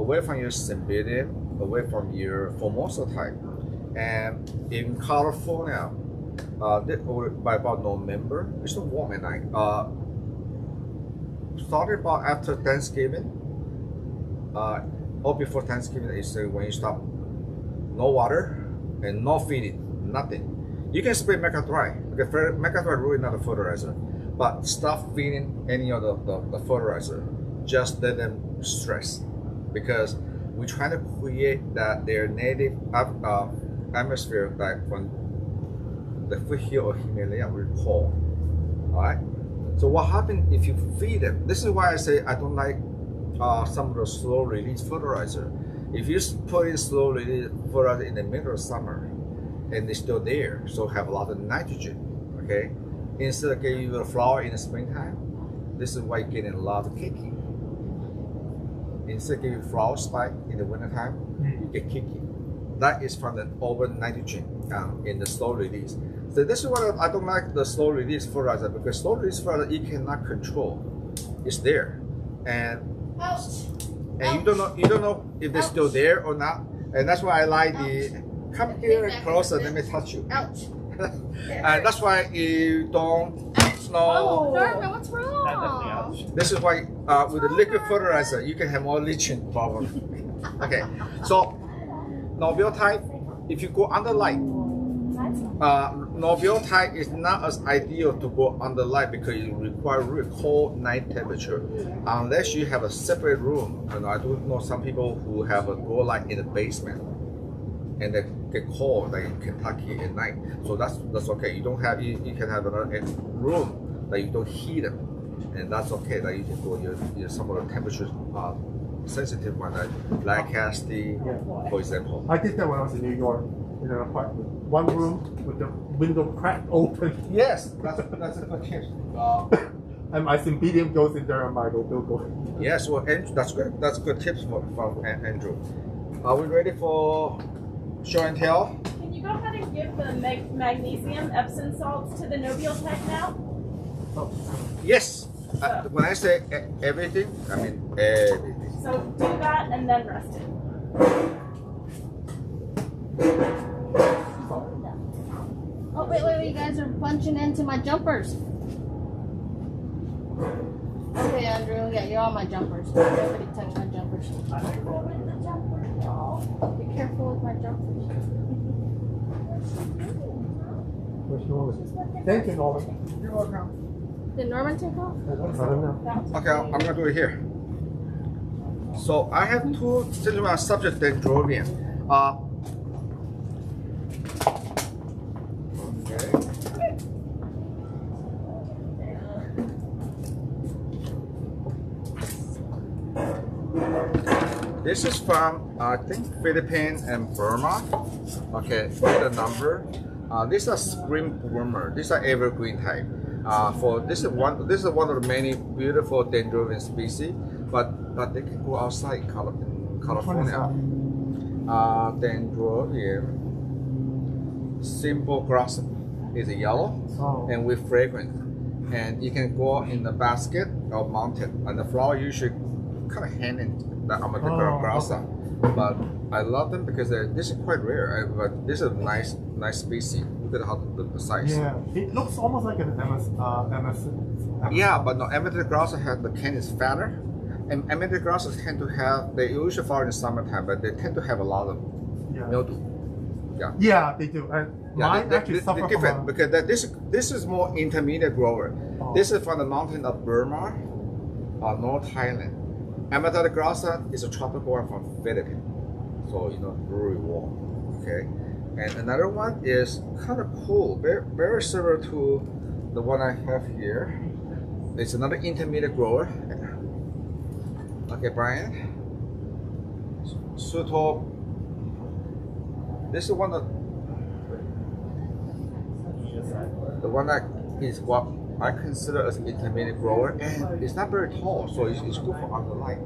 [SPEAKER 3] away from your cymbidium, away from your formosa type. And in California, uh, by about November, it's still warm at night. Uh, started about after Thanksgiving, uh, or before Thanksgiving is when you stop. No water and no feeding, nothing. You can spray Mega Thrive. Fer- Mega Thrive really not a fertilizer, but stop feeding any of the, the, the fertilizer. Just let them stress, because we try to create that their native at- uh, atmosphere like from the foothill of Himalaya we call. Alright? So what happens if you feed them? This is why I say I don't like uh, some of the slow release fertilizer. If you put in slow release fertilizer in the middle of summer and they're still there, so have a lot of nitrogen, okay? Instead of giving you a flower in the springtime, this is why you're getting a lot of keiki. Instead of giving flower spike in the wintertime, you get keiki. That is from the over nitrogen um, in the slow release. So this is what I I don't like the slow release fertilizer because slow release fertilizer you cannot control. It's there, and
[SPEAKER 1] Ouch.
[SPEAKER 3] and you don't know you don't know if they're still there or not. And that's why I like the come here closer. Let me touch you.
[SPEAKER 1] Ouch.
[SPEAKER 3] And that's why you don't
[SPEAKER 1] Ouch.
[SPEAKER 3] No.
[SPEAKER 1] Norman, what's wrong?
[SPEAKER 3] This is why uh, with the liquid fertilizer you can have more leaching problem. Okay, so nobile type, if you go under light, uh, nobile type is not as ideal to go under light because it requires really cold night temperature. Unless you have a separate room, and I do know some people who have a grow light in the basement, and they get cold like in Kentucky at night. So that's that's okay. You don't have you, you can have another a room that you don't heat them, and that's okay. That you can go your, your some of the temperature uh, sensitive one like Lancaster, for example.
[SPEAKER 5] I did that when I was in New York in an apartment. One room with the window cracked open,
[SPEAKER 3] Yes, that's that's a good tip. Uh,
[SPEAKER 5] and my Cymbidium goes in there and my nobile goes.
[SPEAKER 3] yes, well, Andrew, that's good. That's good tips for, from Andrew. Are we ready for show and tell?
[SPEAKER 4] Can you go ahead and give the mag- magnesium Epsom salts to the nobile type now?
[SPEAKER 3] Yes. Uh, when I say everything, I mean everything.
[SPEAKER 4] So do that and then rest it.
[SPEAKER 1] Oh, wait, wait, wait, you guys are punching into my jumpers. Okay, Andrew, yeah, you're on my jumpers. Nobody touch my jumpers. Be careful with my jumpers.
[SPEAKER 5] Where's Norman? Thank you, Norman.
[SPEAKER 3] You're welcome.
[SPEAKER 1] Did Norman take off?
[SPEAKER 5] I don't know.
[SPEAKER 3] Okay, I'm gonna do it here. So I have two similar subject dendrobium. Uh, okay. This is from I think Philippines and Burma. Okay, here's the number. Uh, these are spring bloomer. These are evergreen type. Uh, for this is one this is one of the many beautiful dendrobium species, but but they can go outside in, Cali- in California. Uh, dendrobium simple grass is yellow
[SPEAKER 5] Oh.
[SPEAKER 3] and with fragrance, and you can go in the basket or mounted, and the flower usually kind of hang in the Amatera
[SPEAKER 5] Oh,
[SPEAKER 3] grassa. But I love them because they're, this is quite rare. But this is a nice nice species. Look at how the, the size.
[SPEAKER 5] Yeah, it looks almost like an MS, uh, MS.
[SPEAKER 3] Yeah, but no, amethystoglossum has the can is fatter, and amethystoglossum tend to have they usually flower in the summertime, but they tend to have a lot of
[SPEAKER 5] Yeah.
[SPEAKER 3] mildew.
[SPEAKER 5] Yeah, Yeah, they do. And
[SPEAKER 3] Yeah,
[SPEAKER 5] mine
[SPEAKER 3] they,
[SPEAKER 5] actually
[SPEAKER 3] they,
[SPEAKER 5] suffer
[SPEAKER 3] different because that this this is more intermediate grower.
[SPEAKER 5] Oh.
[SPEAKER 3] This is from the mountain of Burma, uh, North Thailand. Amethyst grassa is a tropical one from Philippines, so you know very warm. Okay, and another one is kind of cool, very very similar to the one I have here. It's another intermediate grower. Okay, Brian. Suto. This is one of the one that is what I consider as an intermediate grower, and it's not very tall, so it's, it's good for under light.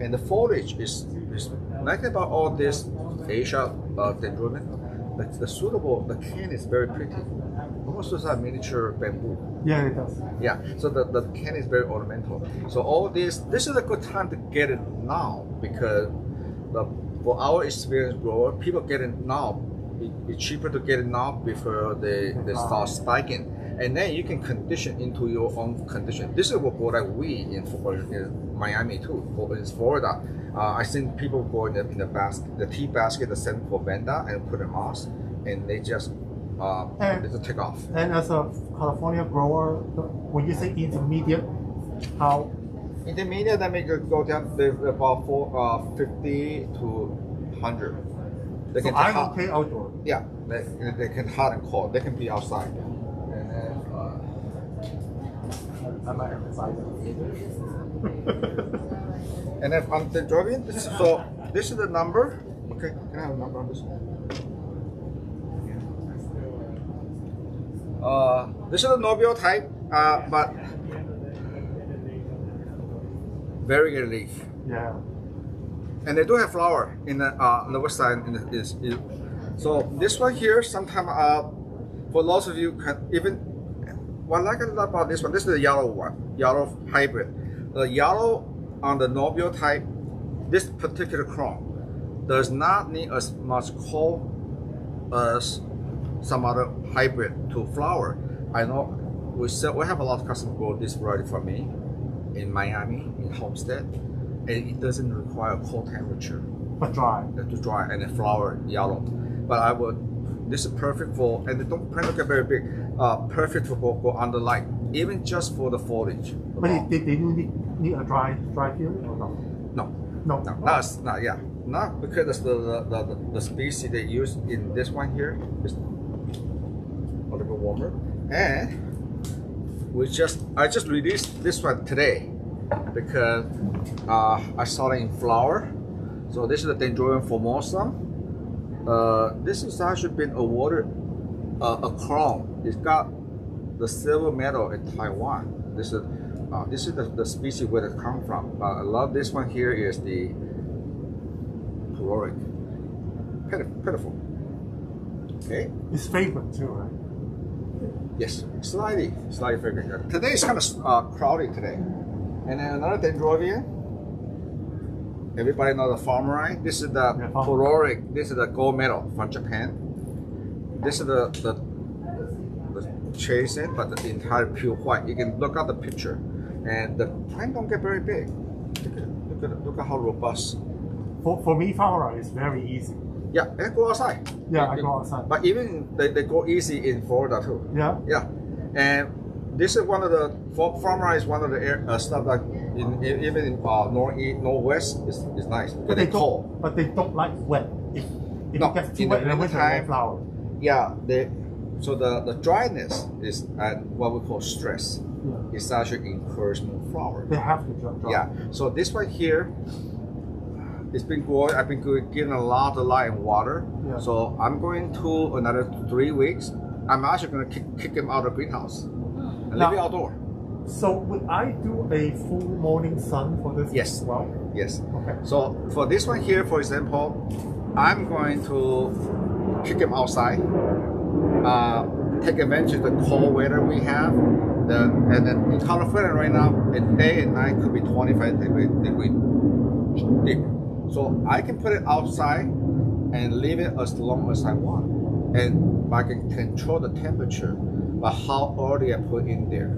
[SPEAKER 3] And the foliage is is like about all this Asia uh, dendrobium. The, the pseudobulb the can is very pretty, almost looks like miniature bamboo.
[SPEAKER 5] yeah, it does.
[SPEAKER 3] Yeah, so the, the can is very ornamental. So all this, this is a good time to get it now because the, for our experienced grower, people get it now. It, it's cheaper to get it now before they, they start spiking. And then you can condition into your own condition. This is what what like we in, in Miami too, in Florida. Uh, I seen people go in the, in the basket, the tea basket, the send for vanda and put them moss, and they just uh,
[SPEAKER 5] And-
[SPEAKER 3] they just take off.
[SPEAKER 5] And as a California grower, when you say intermediate, how
[SPEAKER 3] Intermediate that make it go down to about four, uh, 50 to 100. They
[SPEAKER 5] so
[SPEAKER 3] can
[SPEAKER 5] I'm
[SPEAKER 3] hot,
[SPEAKER 5] okay outdoor.
[SPEAKER 3] Yeah, they, they can hot and cold. They can be outside. And then, uh,
[SPEAKER 5] I might emphasize
[SPEAKER 3] and on the drawing, this is, so this is the number. Okay, can I have a number on this? Uh, this is the nobile type, uh, but very good leaf.
[SPEAKER 5] Yeah.
[SPEAKER 3] and they do have flower in the uh, west side. In the, is, is so this one here. Sometime uh, for lots of you can even what I like about this one. This is the yellow one, yellow hybrid. The yellow on the nobile type, this particular clone does not need as much cold as some other hybrid to flower. I know we sell, we have a lot of customers grow this variety for me in Miami, in Homestead, and it doesn't require cold temperature
[SPEAKER 5] But dry.
[SPEAKER 3] to dry and flower yellow. But I would, this is perfect for, and they don't plant don't get very big, uh, perfect for go under light, even just for the foliage.
[SPEAKER 5] But it, they, they need, need a dry dry period or no?
[SPEAKER 3] No,
[SPEAKER 5] No.
[SPEAKER 3] no, not, not, yeah, not because the, the, the, the species they use in this one here is a little bit warmer. And we just, I just released this one today because uh, I saw it in flower. So this is the Dendrobium formosum. Uh, this has actually been awarded uh, a crown. It's got the silver medal in Taiwan. This is uh, this is the, the species where it come from. But I love this one here is the peloric. Pitif- pitiful. Okay.
[SPEAKER 5] It's fragrant too, right?
[SPEAKER 3] Yes, slightly, slightly fragrant. Today is kind of uh, crowded today. And then another dendrobium. Everybody know the Formidible. This is the
[SPEAKER 5] Yeah,
[SPEAKER 3] This is the gold medal from Japan. This is the the, the chasing, but the entire pure white. You can look at the picture, and the plant don't get very big. Look at look at look at how robust.
[SPEAKER 5] For, for me, flower is very easy.
[SPEAKER 3] Yeah, and go outside.
[SPEAKER 5] Yeah, I go outside.
[SPEAKER 3] But even they, they go easy in Florida too.
[SPEAKER 5] Yeah.
[SPEAKER 3] Yeah, and this is one of the farmer is one of the air, uh, stuff that in, in even in uh, north northwest is, is nice
[SPEAKER 5] But
[SPEAKER 3] they cold.
[SPEAKER 5] don't. But they don't like wet. If if
[SPEAKER 3] No,
[SPEAKER 5] it gets too wet the winter,
[SPEAKER 3] wintertime-
[SPEAKER 5] flower.
[SPEAKER 3] Yeah, they so the the dryness is at what we call stress.
[SPEAKER 5] Yeah.
[SPEAKER 3] It's actually more flower.
[SPEAKER 5] They have to dry. dry.
[SPEAKER 3] Yeah, so this one here, it's been growing. I've been gi- giving a lot of light and water.
[SPEAKER 5] Yeah.
[SPEAKER 3] So I'm going to another three weeks. I'm actually going to kick, kick him out of the greenhouse and leave
[SPEAKER 5] Now-
[SPEAKER 3] it outdoor.
[SPEAKER 5] So would I do a full morning sun for this
[SPEAKER 3] Yes.
[SPEAKER 5] as well?
[SPEAKER 3] Yes.
[SPEAKER 5] Okay.
[SPEAKER 3] So for this one here, for example, I'm going to kick him outside, uh, take advantage of the cold weather we have. The, and then in California right now, at day and night could be 25 degree, degree deep. So I can put it outside and leave it as long as I want. And I can control the temperature by how early I put in there.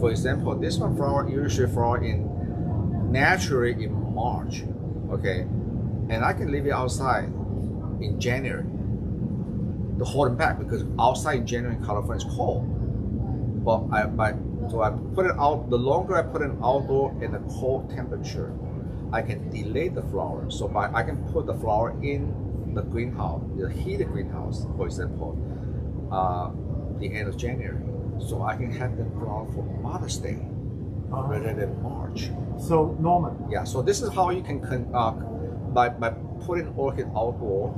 [SPEAKER 3] For example, this one flower usually flower in naturally in March, okay, and I can leave it outside in January to hold them back because outside in January in California is cold. But I, by, so I put it out. The longer I put it outdoor in a cold temperature, I can delay the flower. So by I can put the flower in the greenhouse, the heated greenhouse, for example, uh, the end of January. So I can have them flower for Mother's Day
[SPEAKER 5] Uh,
[SPEAKER 3] rather than March.
[SPEAKER 5] so Norman,
[SPEAKER 3] Yeah, so this is how you can con- uh, by by putting orchid outdoor,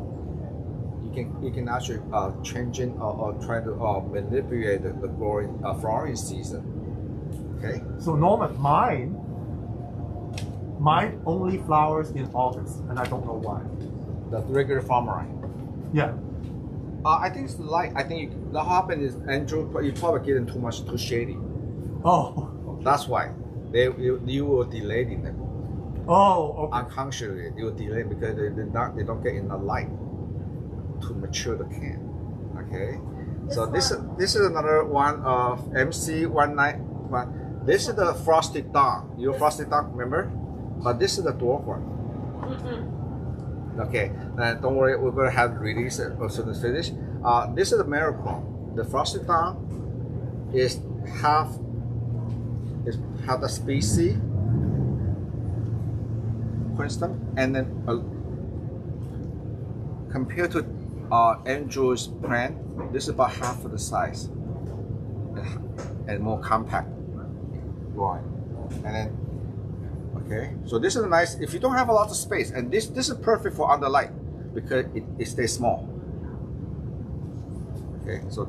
[SPEAKER 3] you can you can actually uh, changing or, or try to uh, manipulate the, the growing uh, flowering season. Okay.
[SPEAKER 5] so Norman, mine, mine only flowers in August, and I don't know why.
[SPEAKER 3] The regular Formidible.
[SPEAKER 5] Yeah.
[SPEAKER 3] Uh, I think it's the light. I think you, what happened is Andrew, you probably getting too much too shady.
[SPEAKER 5] Oh.
[SPEAKER 3] That's why they you, you will delaying them
[SPEAKER 5] Oh. Okay.
[SPEAKER 3] unconsciously. You will delay because they, they not they don't get enough light to mature the can. Okay. So this is this is another one of MC one nine one. This is the Frosty Dawn. You Frosty Dawn, remember? But this is the dwarf one. Okay, uh, don't worry, we're gonna have release it as soon as finish. Uh, this is the miracle. The Frosty Dawn is half is half the species Princeton, and then uh, compared to uh, Andrew's plant, this is about half of the size and, and more compact. Right, and then okay, so this is a nice. If you don't have a lot of space, and this this is perfect for under light because it, it stays small. Okay, so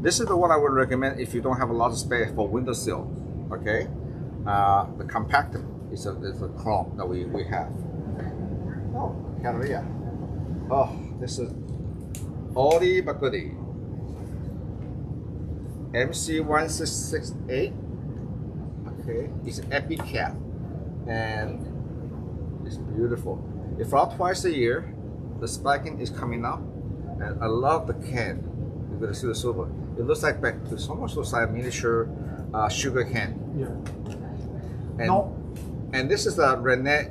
[SPEAKER 3] this is the one I would recommend if you don't have a lot of space for windowsill. Okay, uh, the compactor is a, is a chrome that we, we have. Oh, Catalina. Oh, this is oldie but goodie. MC1668. Okay, it's an epicat and it's beautiful. If out twice a year, the spiking is coming up, and I love the can. You're gonna see the silver. It looks like back. It almost looks like a miniature uh, sugar cane.
[SPEAKER 5] Yeah.
[SPEAKER 3] And
[SPEAKER 5] No.
[SPEAKER 3] and this is the Renee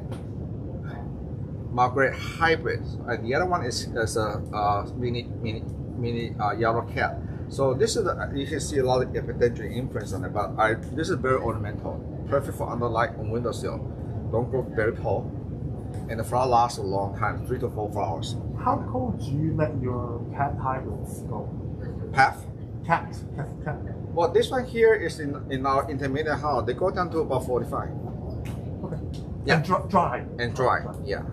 [SPEAKER 3] Margaret hybrid. And the other one is, is a uh, mini mini mini uh, yellow cat. So this is you can see a lot of epidendric influence on it, but I this is very ornamental, perfect for under light on windowsill. Don't grow very tall, and the flower lasts a long time, three to four flowers.
[SPEAKER 5] How cold do you let your cat hybrids go?
[SPEAKER 3] Path.
[SPEAKER 5] Cat. Cat. cat.
[SPEAKER 3] Well, this one here is in in our intermediate house. They go down to about forty-five.
[SPEAKER 5] Okay.
[SPEAKER 3] Yeah.
[SPEAKER 5] And dry. dry.
[SPEAKER 3] and dry. Yeah,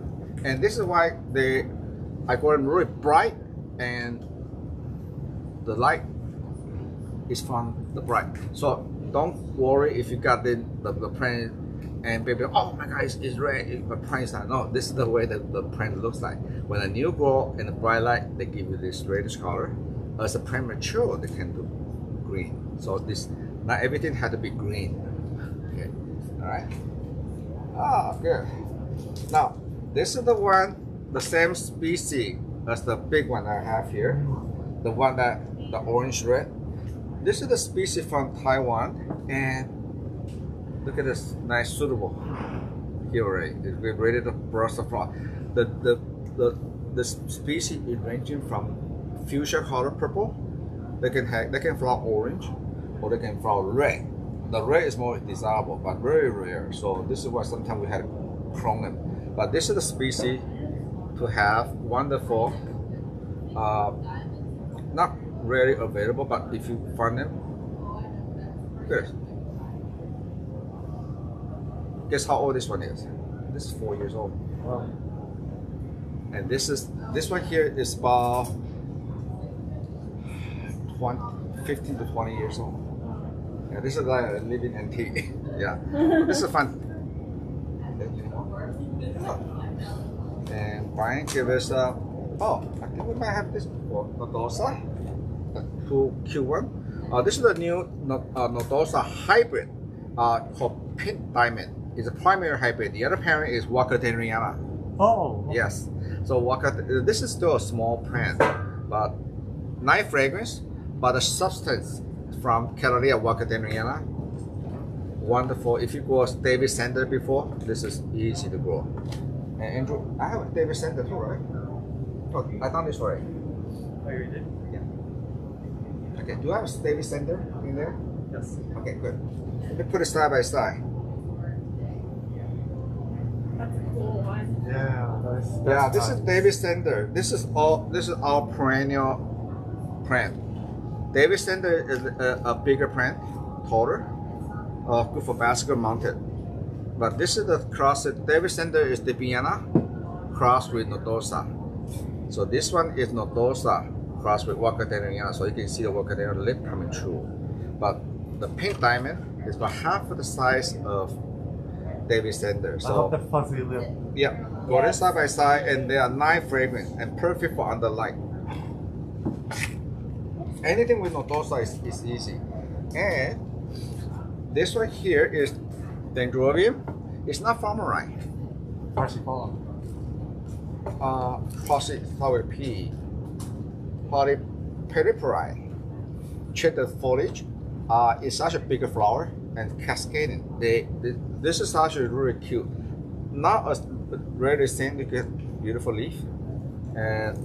[SPEAKER 3] and this is why they I got them really bright and the light is from the bright. So don't worry if you got the the, the plant and people oh my god it's, it's red but plant is not. No, this is the way that the plant looks like. When a new grow in the bright light, they give you this reddish color. As the plant mature, they can do green. So this not everything had to be green. Okay, all right. Ah, good. Now, this is the one, the same species as the big one I have here. The one that, the orange red. This is the species from Taiwan and look at this nice pseudobulb here already. We're ready to burst the flower. The, the, the, the species is ranging from fuchsia color purple, they can have, they can flower orange or they can flower red. The red is more desirable, but very rare. So this is why sometimes we clone them. But this is the species to have wonderful, uh, not rarely available, but if you find them, good. Guess how old this one is? This is four years old.
[SPEAKER 5] Wow.
[SPEAKER 3] And this is this one here is about 20, 15 to 20 years old. Yeah, this is like a living antique. yeah, this is fun. And Brian give us uh, oh, I think we might have this before. Nodosa, uh, two Q1. Uh, this is the new No- uh, Nodosa hybrid uh, called Pink Diamond. It's a primary hybrid. The other parent is Walkeriana.
[SPEAKER 5] Oh. okay.
[SPEAKER 3] Yes. So waka, this is still a small plant, but nice fragrance, but the substance from Calaria Walkeriana, wonderful. If you grow David Sander before, this is easy to grow. And Andrew, I have a David Sander too, right? Oh, I done this already.
[SPEAKER 6] Oh, you did?
[SPEAKER 3] Yeah. Okay, do I have a David Sander in there?
[SPEAKER 6] Yes.
[SPEAKER 3] Okay, good. Let me put it side by side.
[SPEAKER 4] That's a cool one.
[SPEAKER 5] Yeah. That's, that's
[SPEAKER 3] Yeah, this
[SPEAKER 5] nice.
[SPEAKER 3] is David Sander. This is all. This is our perennial plant. David Sander is a, a bigger plant, taller, uh, good for basket mounted. But this is the cross. David Sander is the Vienna cross with Nodosa. So this one is Nodosa crossed with Walkeriana. So you can see the Walker Walkeriana lip coming through. But the pink diamond is about half of the size of David Sander.
[SPEAKER 5] I
[SPEAKER 3] So
[SPEAKER 5] love the fuzzy lip.
[SPEAKER 3] yeah, go them side by side, and they are nice fragrance and perfect for under light. Anything with nodosa is, is easy. And this one here is dendrobium. It's not fumarine.
[SPEAKER 5] Parsifal.
[SPEAKER 3] Uh, flower P. Polyperiperi. Check the foliage. Uh, it's such a bigger flower and cascading. They, they, this is actually really cute. Not as really thin, beautiful leaf and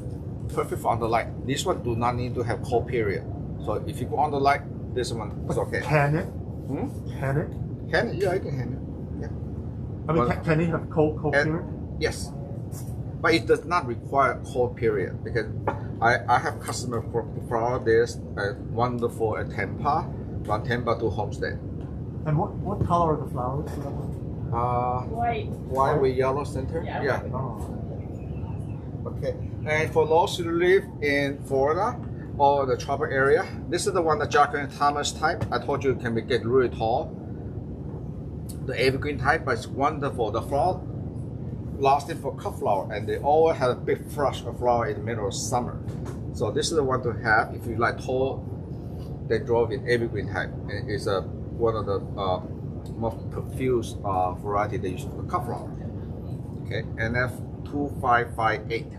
[SPEAKER 3] perfect for under light. This one do not need to have cold period. So if you go under light, this one is okay.
[SPEAKER 5] Can it?
[SPEAKER 3] Hmm?
[SPEAKER 5] Can it?
[SPEAKER 3] Can it? yeah, I can handle. Yeah.
[SPEAKER 5] I mean,
[SPEAKER 3] Well-
[SPEAKER 5] can, can it have cold, cold
[SPEAKER 3] And-
[SPEAKER 5] period?
[SPEAKER 3] Yes, but it does not require cold period because I, I have customer for for this uh, wonderful at Tampa, from Tampa to Homestead.
[SPEAKER 5] And what, what color are the flowers?
[SPEAKER 3] Uh,
[SPEAKER 4] White.
[SPEAKER 3] why with yellow center?
[SPEAKER 4] Yeah.
[SPEAKER 3] yeah.
[SPEAKER 5] Oh.
[SPEAKER 3] Okay. And for those who live in Florida or the tropical area, this is the one that Jaquelyn Thomas type. I told you it can be get really tall. The evergreen type, but it's wonderful. The flower lasting for cut flower, and they always have a big flush of flower in the middle of summer. So this is the one to have if you like tall dendrobium evergreen type, and it's a one of the uh, most profuse uh, variety they use for cut flower. Okay, NF two five five eight.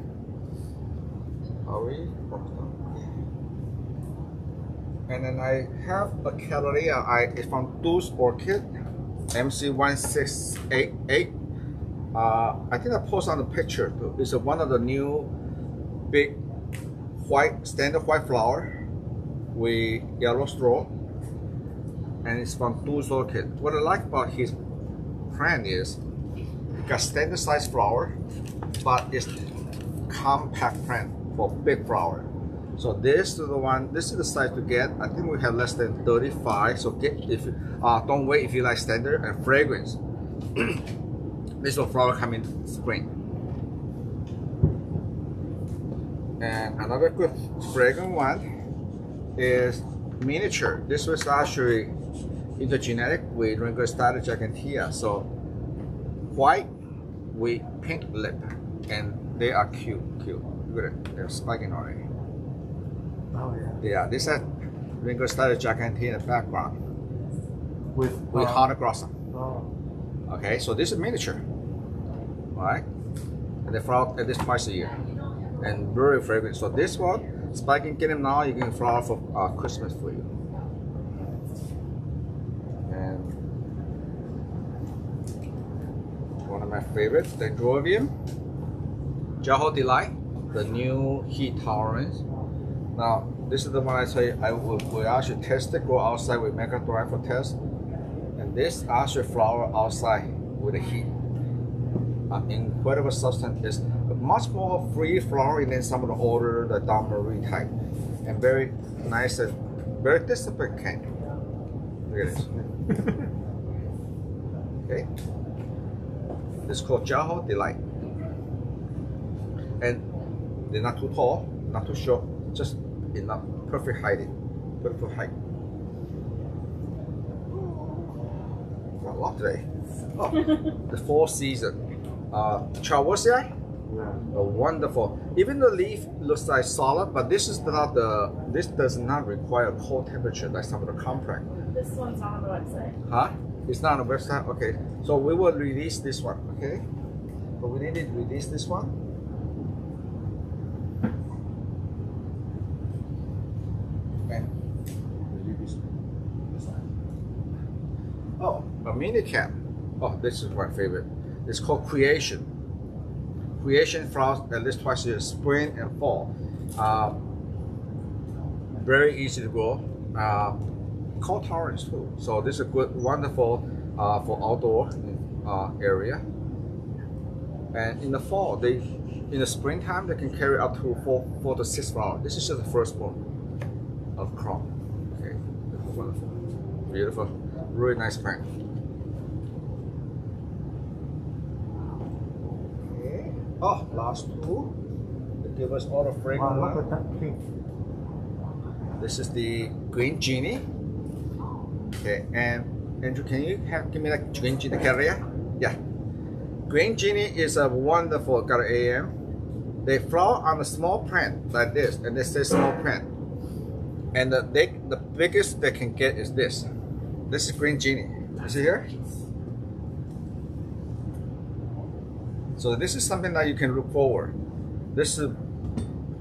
[SPEAKER 3] Are we? And then I have a Cattleya. I it's from Deuce Orchid, MC1688. Uh, I think I post on the picture. It's one of the new big white standard white flower with yellow straw, and it's from Deuce Orchid. What I like about his plant is it got standard size flower, but it's compact plant for big flower. So this is the one. This is the size to get. I think we have less than 35. So get if uh, don't wait if you like standard and fragrance. this will flower come in spring. And another good fragrant one is miniature. This was actually intergeneric with Rhynchostylis gigantea. So white with pink lip, and they are cute, cute. Look at it, they're spiking already.
[SPEAKER 5] Oh yeah.
[SPEAKER 3] Yeah, this is Rhynchostylis gigantea in the background
[SPEAKER 5] With
[SPEAKER 3] with
[SPEAKER 5] uh,
[SPEAKER 3] Hanagrossa.
[SPEAKER 5] Oh.
[SPEAKER 3] Okay, so this is miniature, right? And they flower at least twice a year, and very fragrant. So this one, spiking, get them now. You can flower for uh, Christmas for you. And one of my favorites, the Dendrobium, Jaho Delight, the new heat tolerance. Now, this is the one I say I will actually test it, go outside with Mega Thrive for test. This actually flower outside with the heat. Uh, incredible substance is much more free flowering than some of the older the Marie type. And very nice and very disciplined cane. Look at this. okay. It's called Jaho Delight. And they're not too tall, not too short, just enough, perfect height, perfect height. Got a lot today. Oh, the fall season. Uh, Chawosia,
[SPEAKER 5] Yeah.
[SPEAKER 3] a wonderful. Even the leaf looks like solid, but this is not the. This does not require cold temperature like some of the complex.
[SPEAKER 4] This one's not on the website.
[SPEAKER 3] Huh? It's not on the website. Okay, so we will release this one. Okay, but we need to release this one. And release this one. A mini cap. Oh, this is my favorite. It's called Creation. Creation flowers at least twice a year, spring and fall. Uh, very easy to grow. Uh, cold tolerance too. So this is a good, wonderful uh, for outdoor uh, area. And in the fall, they, in the springtime, they can carry up to four, four to six flowers. This is just the first one of crop. Okay, wonderful, beautiful, really nice plant. Okay. Oh, last two. They give us all the fragrant
[SPEAKER 5] Wow, look at that pink.
[SPEAKER 3] This is the green genie. Okay, and Andrew, can you have give me that green genie carrier? Yeah. Green genie is a wonderful got AM. They flower on a small plant like this, and they say small plant. And the they, the biggest they can get is this. This is green genie. You see here? So this is something that you can look forward. This is the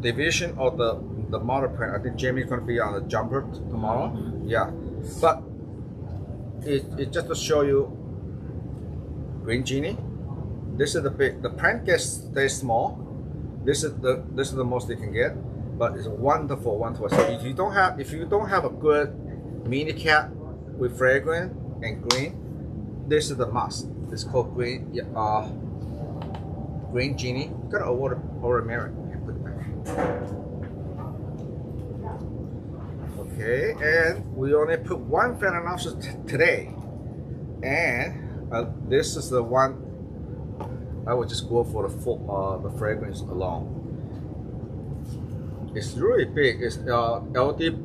[SPEAKER 3] division of the the model print. I think Jamie's gonna be on the jumper tomorrow. Yeah, but it, it just to show you green genie. This is the big. The print gets stays small. This is the this is the most they can get, but it's a wonderful, wonderful. So if you don't have if you don't have a good mini cat with fragrance and green, this is the must. It's called green. yeah, Uh, green genie. You gotta order order merit and put it back. Okay, and we only put one Phalaenopsis today, and uh, this is the one I would just go for the full, uh, the fragrance alone. It's really big. It's uh, LD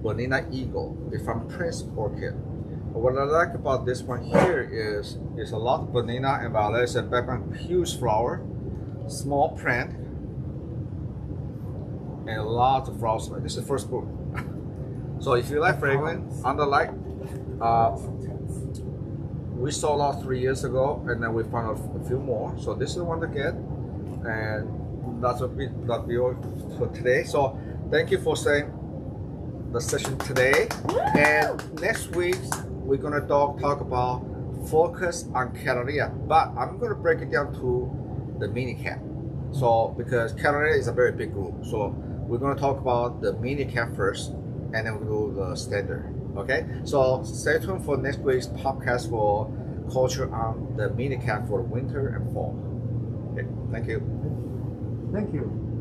[SPEAKER 3] Bonina Eagle. It's from Prince Orchid. What I like about this one here is is a lot of Bonina and Violet and background huge flower, small plant, and lots of flowers. This is the first book. so if you like fragrance, under light, uh, we sold out three years ago, and then we found a, a few more. So this is the one to get, and that's what we that we all for today. So thank you for saying the session today. And next week we're gonna talk talk about focus on Canaria, but I'm gonna break it down to the mini cap. So because Canaria is a very big group, so we're gonna talk about the mini cap first, and then we'll do the standard. Okay, so stay tuned for next week's podcast for culture on the mini cap for winter and fall. Okay, thank you.
[SPEAKER 5] Thank you.